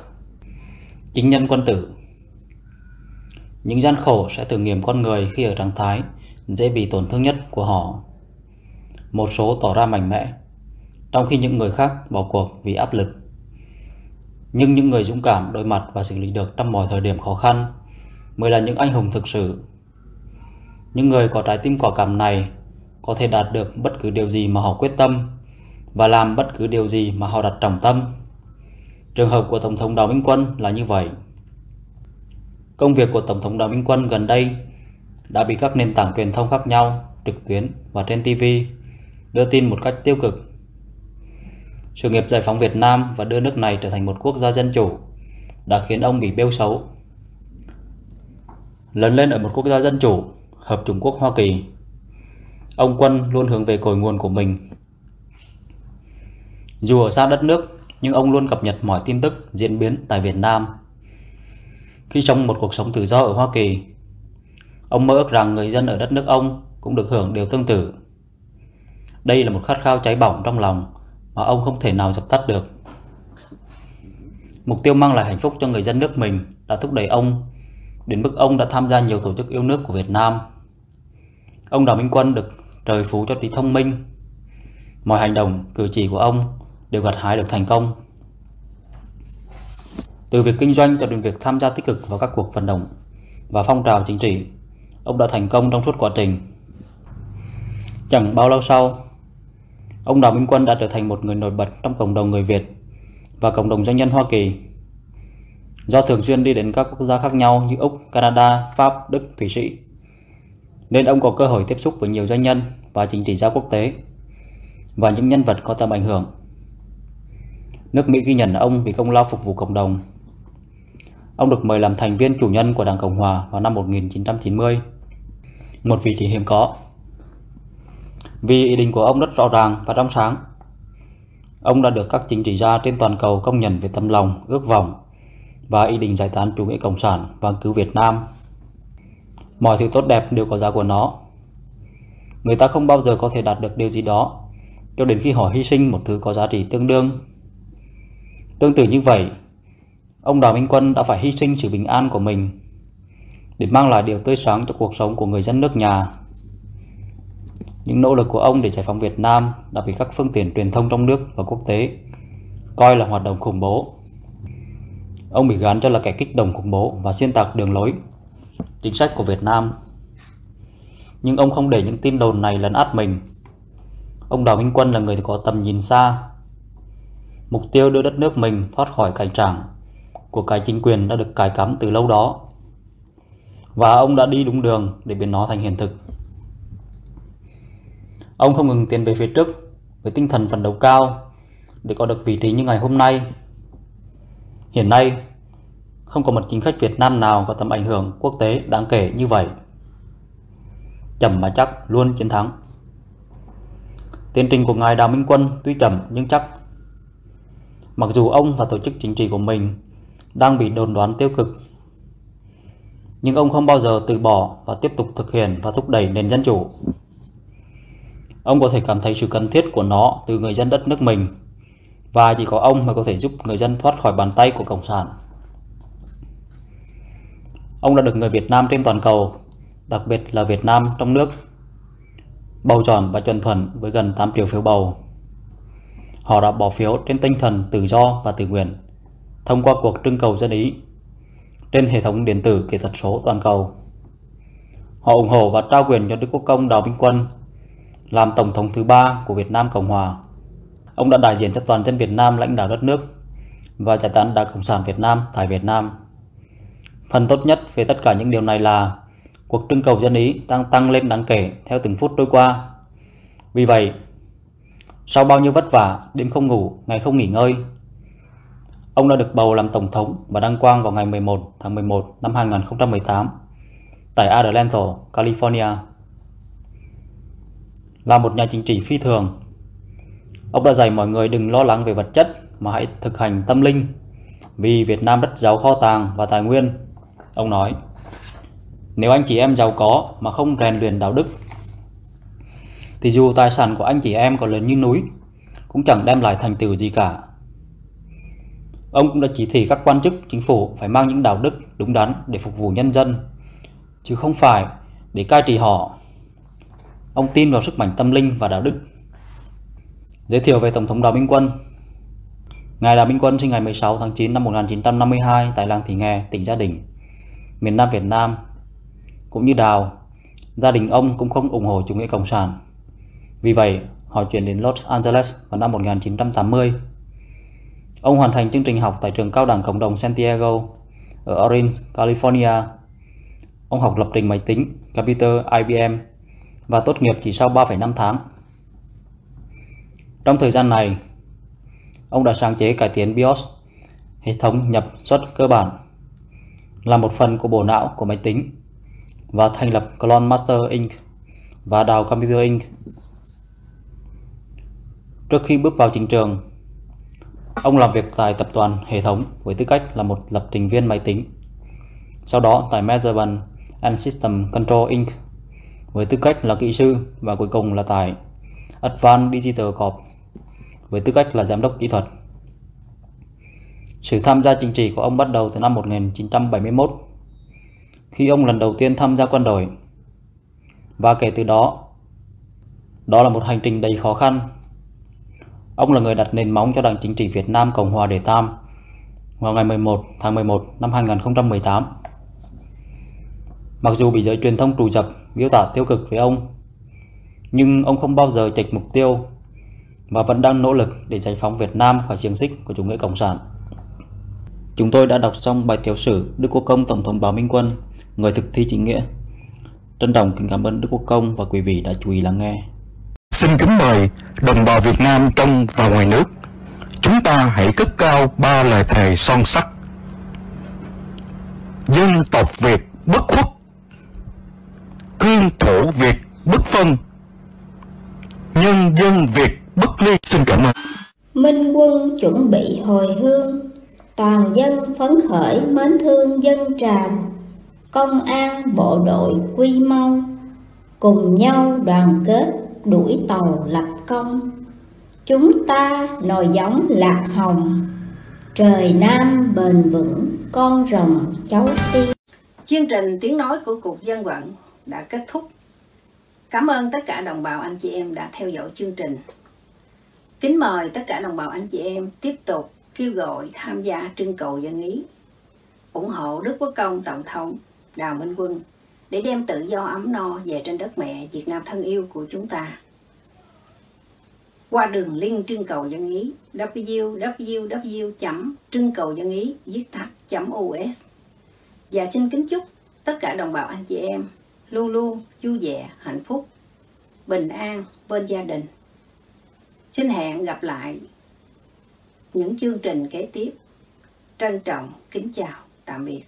Chính nhân quân tử Những gian khổ sẽ thử nghiệm con người khi ở trạng thái dễ bị tổn thương nhất của họ. Một số tỏ ra mạnh mẽ, trong khi những người khác bỏ cuộc vì áp lực. Nhưng những người dũng cảm đối mặt và xử lý được trong mọi thời điểm khó khăn mới là những anh hùng thực sự. Những người có trái tim quả cảm này có thể đạt được bất cứ điều gì mà họ quyết tâm và làm bất cứ điều gì mà họ đặt trọng tâm. Trường hợp của Tổng thống Đào Minh Quân là như vậy. Công việc của Tổng thống Đào Minh Quân gần đây đã bị các nền tảng truyền thông khác nhau, trực tuyến và trên TV đưa tin một cách tiêu cực. Sự nghiệp giải phóng Việt Nam và đưa nước này trở thành một quốc gia dân chủ đã khiến ông bị bêu xấu. Lớn lên ở một quốc gia dân chủ, hợp Trung Quốc Hoa Kỳ, ông Quân luôn hướng về cội nguồn của mình. Dù ở xa đất nước, nhưng ông luôn cập nhật mọi tin tức diễn biến tại Việt Nam. Khi trong một cuộc sống tự do ở Hoa Kỳ, ông mơ ước rằng người dân ở đất nước ông cũng được hưởng điều tương tự. Đây là một khát khao cháy bỏng trong lòng mà ông không thể nào dập tắt được. Mục tiêu mang lại hạnh phúc cho người dân nước mình đã thúc đẩy ông đến mức ông đã tham gia nhiều tổ chức yêu nước của Việt Nam. Ông Đào Minh Quân được trời phú cho trí thông minh. Mọi hành động, cử chỉ của ông đều gặt hái được thành công. Từ việc kinh doanh cho đến việc tham gia tích cực vào các cuộc vận động và phong trào chính trị, ông đã thành công trong suốt quá trình. Chẳng bao lâu sau, ông Đào Minh Quân đã trở thành một người nổi bật trong cộng đồng người Việt và cộng đồng doanh nhân Hoa Kỳ. Do thường xuyên đi đến các quốc gia khác nhau như Úc, Canada, Pháp, Đức, Thụy Sĩ, nên ông có cơ hội tiếp xúc với nhiều doanh nhân và chính trị gia quốc tế và những nhân vật có tầm ảnh hưởng. Nước Mỹ ghi nhận ông vì công lao phục vụ cộng đồng. Ông được mời làm thành viên chủ nhân của Đảng Cộng Hòa vào năm 1990, một vị trí hiếm có. Vì ý định của ông rất rõ ràng và trong sáng, ông đã được các chính trị gia trên toàn cầu công nhận về tấm lòng, ước vọng và ý định giải tán chủ nghĩa cộng sản và cứu Việt Nam. Mọi thứ tốt đẹp đều có giá của nó. Người ta không bao giờ có thể đạt được điều gì đó cho đến khi họ hy sinh một thứ có giá trị tương đương. Tương tự như vậy, ông Đào Minh Quân đã phải hy sinh sự bình an của mình để mang lại điều tươi sáng cho cuộc sống của người dân nước nhà. Những nỗ lực của ông để giải phóng Việt Nam đã bị các phương tiện truyền thông trong nước và quốc tế coi là hoạt động khủng bố. Ông bị gán cho là kẻ kích động khủng bố và xuyên tạc đường lối, chính sách của Việt Nam. Nhưng ông không để những tin đồn này lấn át mình. Ông Đào Minh Quân là người có tầm nhìn xa. Mục tiêu đưa đất nước mình thoát khỏi cảnh trạng của cái chính quyền đã được cài cắm từ lâu đó. Và ông đã đi đúng đường để biến nó thành hiện thực. Ông không ngừng tiến về phía trước với tinh thần phấn đấu cao để có được vị trí như ngày hôm nay. Hiện nay, không có một chính khách Việt Nam nào có tầm ảnh hưởng quốc tế đáng kể như vậy. Chậm mà chắc luôn chiến thắng. Tiến trình của ngài Đào Minh Quân tuy chậm nhưng chắc. Mặc dù ông và tổ chức chính trị của mình đang bị đồn đoán tiêu cực, nhưng ông không bao giờ từ bỏ và tiếp tục thực hiện và thúc đẩy nền dân chủ. Ông có thể cảm thấy sự cần thiết của nó từ người dân đất nước mình và chỉ có ông mới có thể giúp người dân thoát khỏi bàn tay của Cộng sản. Ông đã được người Việt Nam trên toàn cầu, đặc biệt là Việt Nam trong nước, bầu chọn và chuẩn thuận với gần 8 triệu phiếu bầu. Họ đã bỏ phiếu trên tinh thần tự do và tự nguyện, thông qua cuộc trưng cầu dân ý trên hệ thống điện tử kỹ thuật số toàn cầu. Họ ủng hộ và trao quyền cho Đức Quốc công Đào Minh Quân làm Tổng thống thứ ba của Việt Nam Cộng Hòa. Ông đã đại diện cho toàn dân Việt Nam lãnh đạo đất nước và giải tán Đảng Cộng sản Việt Nam tại Việt Nam. Phần tốt nhất về tất cả những điều này là cuộc trưng cầu dân Ý đang tăng lên đáng kể theo từng phút trôi qua. Vì vậy, sau bao nhiêu vất vả, đêm không ngủ, ngày không nghỉ ngơi, ông đã được bầu làm tổng thống và đăng quang vào ngày 11 tháng 11 năm 2018 tại Adelanto, California. Là một nhà chính trị phi thường, ông đã dạy mọi người đừng lo lắng về vật chất mà hãy thực hành tâm linh vì Việt Nam rất giàu kho tàng và tài nguyên. Ông nói, nếu anh chị em giàu có mà không rèn luyện đạo đức thì dù tài sản của anh chị em có lớn như núi cũng chẳng đem lại thành tựu gì cả. Ông cũng đã chỉ thị các quan chức chính phủ phải mang những đạo đức đúng đắn để phục vụ nhân dân, chứ không phải để cai trị họ. Ông tin vào sức mạnh tâm linh và đạo đức. Giới thiệu về Tổng thống Đào Minh Quân Ngài Đào Minh Quân sinh ngày 16 tháng 9 năm 1952 tại làng Thị Nghè, tỉnh Gia Đình, miền Nam Việt Nam. Cũng như Đào, gia đình ông cũng không ủng hộ chủ nghĩa cộng sản. Vì vậy, họ chuyển đến Los Angeles vào năm 1980. Ông hoàn thành chương trình học tại trường cao đẳng cộng đồng Santiago ở Orange, California. Ông học lập trình máy tính, computer IBM và tốt nghiệp chỉ sau 3,5 tháng. Trong thời gian này, ông đã sáng chế cải tiến BIOS, hệ thống nhập xuất cơ bản, là một phần của bộ não của máy tính và thành lập Clone Master Inc. và Dow Computer Inc. Trước khi bước vào chính trường, ông làm việc tại tập đoàn hệ thống với tư cách là một lập trình viên máy tính. Sau đó tại Measurement and System Control Inc. với tư cách là kỹ sư và cuối cùng là tại Advanced Digital Corp với tư cách là giám đốc kỹ thuật. Sự tham gia chính trị của ông bắt đầu từ năm 1971 khi ông lần đầu tiên tham gia quân đội. Và kể từ đó, đó là một hành trình đầy khó khăn. Ông là người đặt nền móng cho Đảng Chính trị Việt Nam Cộng hòa Đề Tam vào ngày 11 tháng 11 năm 2018. Mặc dù bị giới truyền thông trù dập miêu tả tiêu cực với ông, nhưng ông không bao giờ chệch mục tiêu và vẫn đang nỗ lực để giải phóng Việt Nam khỏi xiềng xích của chủ nghĩa cộng sản. Chúng tôi đã đọc xong bài tiểu sử Đức Quốc Công Tổng thống Bảo Minh Quân, người thực thi chính nghĩa. Trân trọng kính cảm ơn Đức Quốc Công và quý vị đã chú ý lắng nghe. Xin kính mời đồng bào Việt Nam trong và ngoài nước. Chúng ta hãy cất cao ba lời thề son sắt. Dân tộc Việt bất khuất. Cương thổ Việt bất phân. Nhân dân Việt bất ly. Xin cảm ơn. Minh quân chuẩn bị hồi hương, toàn dân phấn khởi mến thương dân tràm, công an bộ đội quy mau, cùng nhau đoàn kết đuổi tàu lập công. Chúng ta nồi giống lạc hồng, trời Nam bền vững, con rồng cháu tiên. Chương trình tiếng nói của Cục Dân vận đã kết thúc. Cảm ơn tất cả đồng bào anh chị em đã theo dõi chương trình. Kính mời tất cả đồng bào anh chị em tiếp tục kêu gọi tham gia trưng cầu dân ý, ủng hộ Đức Quốc Công Tổng thống Đào Minh Quân để đem tự do ấm no về trên đất mẹ Việt Nam thân yêu của chúng ta. Qua đường link trưng cầu dân ý www trưng cầu dân ý viết tắt us và xin kính chúc tất cả đồng bào anh chị em luôn luôn vui vẻ, hạnh phúc, bình an bên gia đình. Xin hẹn gặp lại những chương trình kế tiếp. Trân trọng, kính chào, tạm biệt.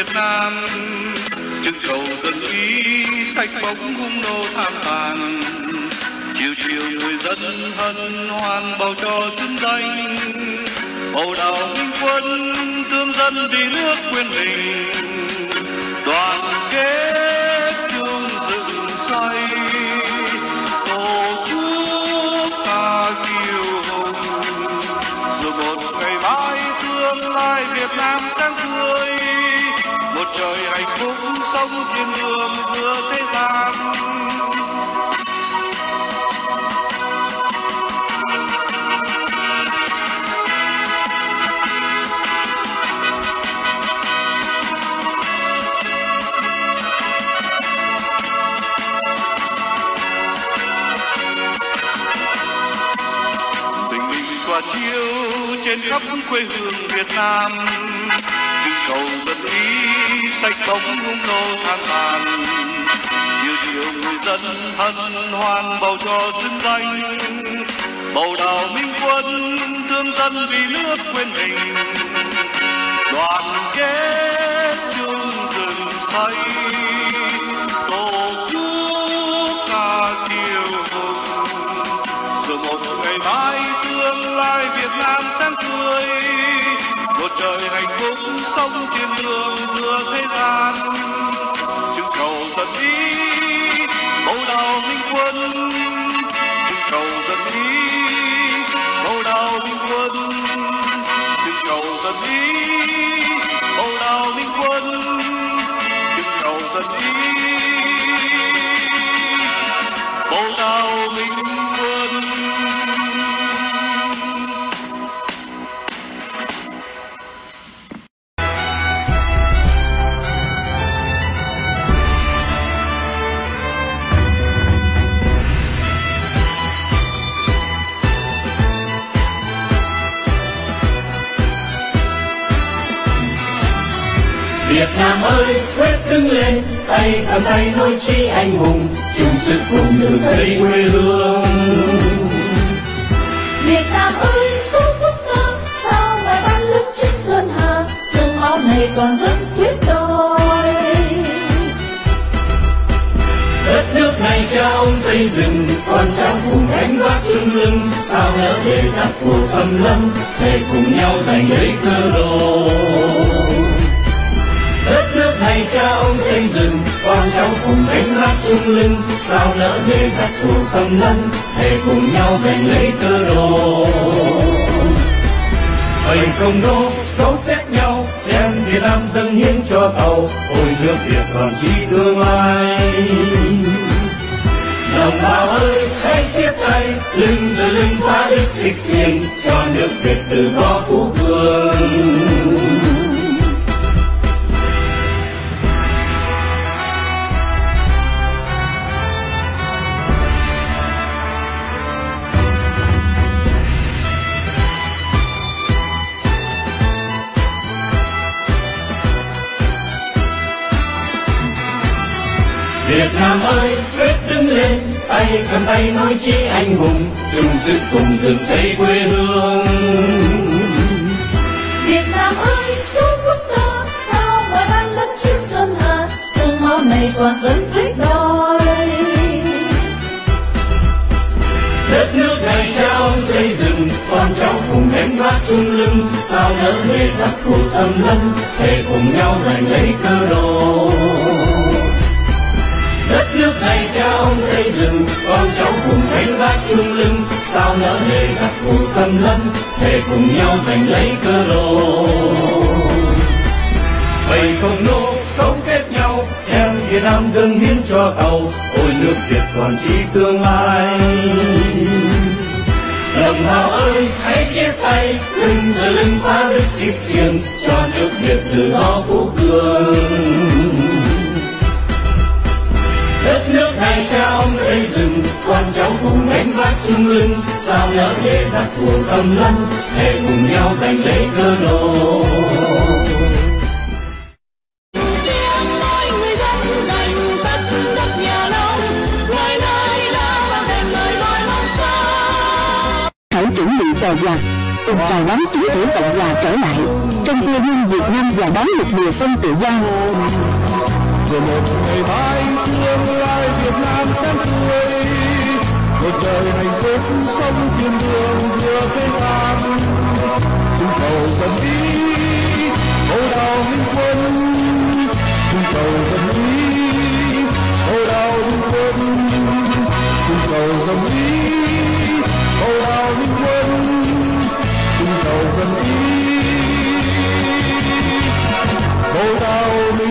Việt Nam. Trưng cầu dân ý, sạch bóng hung nô tham tàn. Chiều chiều người dân hân hoan bầu cho xứng danh. Bầu đào minh quân, thương dân vì nước quên mình. Đoàn kết chung dựng xây tổ quốc ta kiêu hùng. Dù một ngày mai tương lai Việt Nam sáng tươi sông thiên đường giữa thế gian. Chiêu trên khắp quê hương Việt Nam trưng cầu dân ý sạch bóng hung nô than tàn chiều chiều người dân hân hoan bầu cho xứng danh bầu đào minh quân, thương dân vì nước quên mình. Đoàn kết chung rừng xanh phúc sống trên đường giữa thế gian. Chừng cầu dần đi, bầu đào minh quân. Chừng cầu dần đi, bầu đào minh quân. Chừng cầu dần đi, bầu đào minh quân. Chừng cầu dần đi Nam ơi quyết đứng lên tay cầm tay nối chi anh hùng. Chung sức cùng đường xây quê hương. Việt Nam ơi tổ quốc ta sao ngài ban lúc trước xuân hà? Sương máu này còn rất tuyết đôi. Đất nước này cha ông xây dựng con cháu cùng gánh vác lưng lưng. Sao nỡ để giặc thù xâm lấn để cùng nhau giành lấy cơ đồ nước này cha ông xây dựng con cháu cùng đánh hát chung lưng sao nỡ để thất thù xâm lấn hãy cùng nhau giành lấy cơ đồ. Bầy công đô, cấu kết nhau, đem Việt Nam dâng hiến cho tàu ôi nước Việt còn chi tương lai. Đồng bào ơi, hãy siết tay lưng từ lưng phá đức xích xiềng, cho nước Việt tự do phú cường. Việt Nam ơi quyết đứng lên tay cầm tay nối chi anh hùng chung sức cùng dựng xây quê hương. Việt Nam ơi tổ quốc ta sao ngài ban lúc trước xuân hà sương máu này còn rất tuyết đôi. Đất nước này cha ông xây dựng con cháu cùng gánh vác chung lưng sao nỡ để giặc thù xâm lấn để cùng nhau giành lấy cơ đồ đất nước này cha ông xây dựng, con cháu cùng gánh vác chung lưng, sao nỡ để các thù xâm lấn, để cùng nhau giành lấy cơ đồ. Bầy không nô cấu kết nhau đem Việt Nam dâng hiến cho tàu, ôi nước Việt còn chi tương lai. Đồng bào ơi, hãy siết tay, lưng từ lưng phá đức xịt xiềng, cho nước Việt tự do phú cường đất nước này cha ông xây dựng con cháu cũng gánh vác chung lưng sao nỡ để đặt thù tầm lấn để cùng nhau giành lấy cơ đồ. Chuẩn bị cờ quạt cùng chào đón chính phủ cộng hòa trở lại. Trong quê hương Việt Nam và đón một mùa xuân tự do rồi một ngày mai mang tương lai Việt Nam đất nuôi một đời hạnh phúc sống thiên đường vừa cây nam chúng cầu dân đi hậu đào minh quân. Chúng cầu dân đi hậu đào minh quân. Chúng cầu dân đi hậu đào minh quân. Chúng cầu dân ý hậu đào minh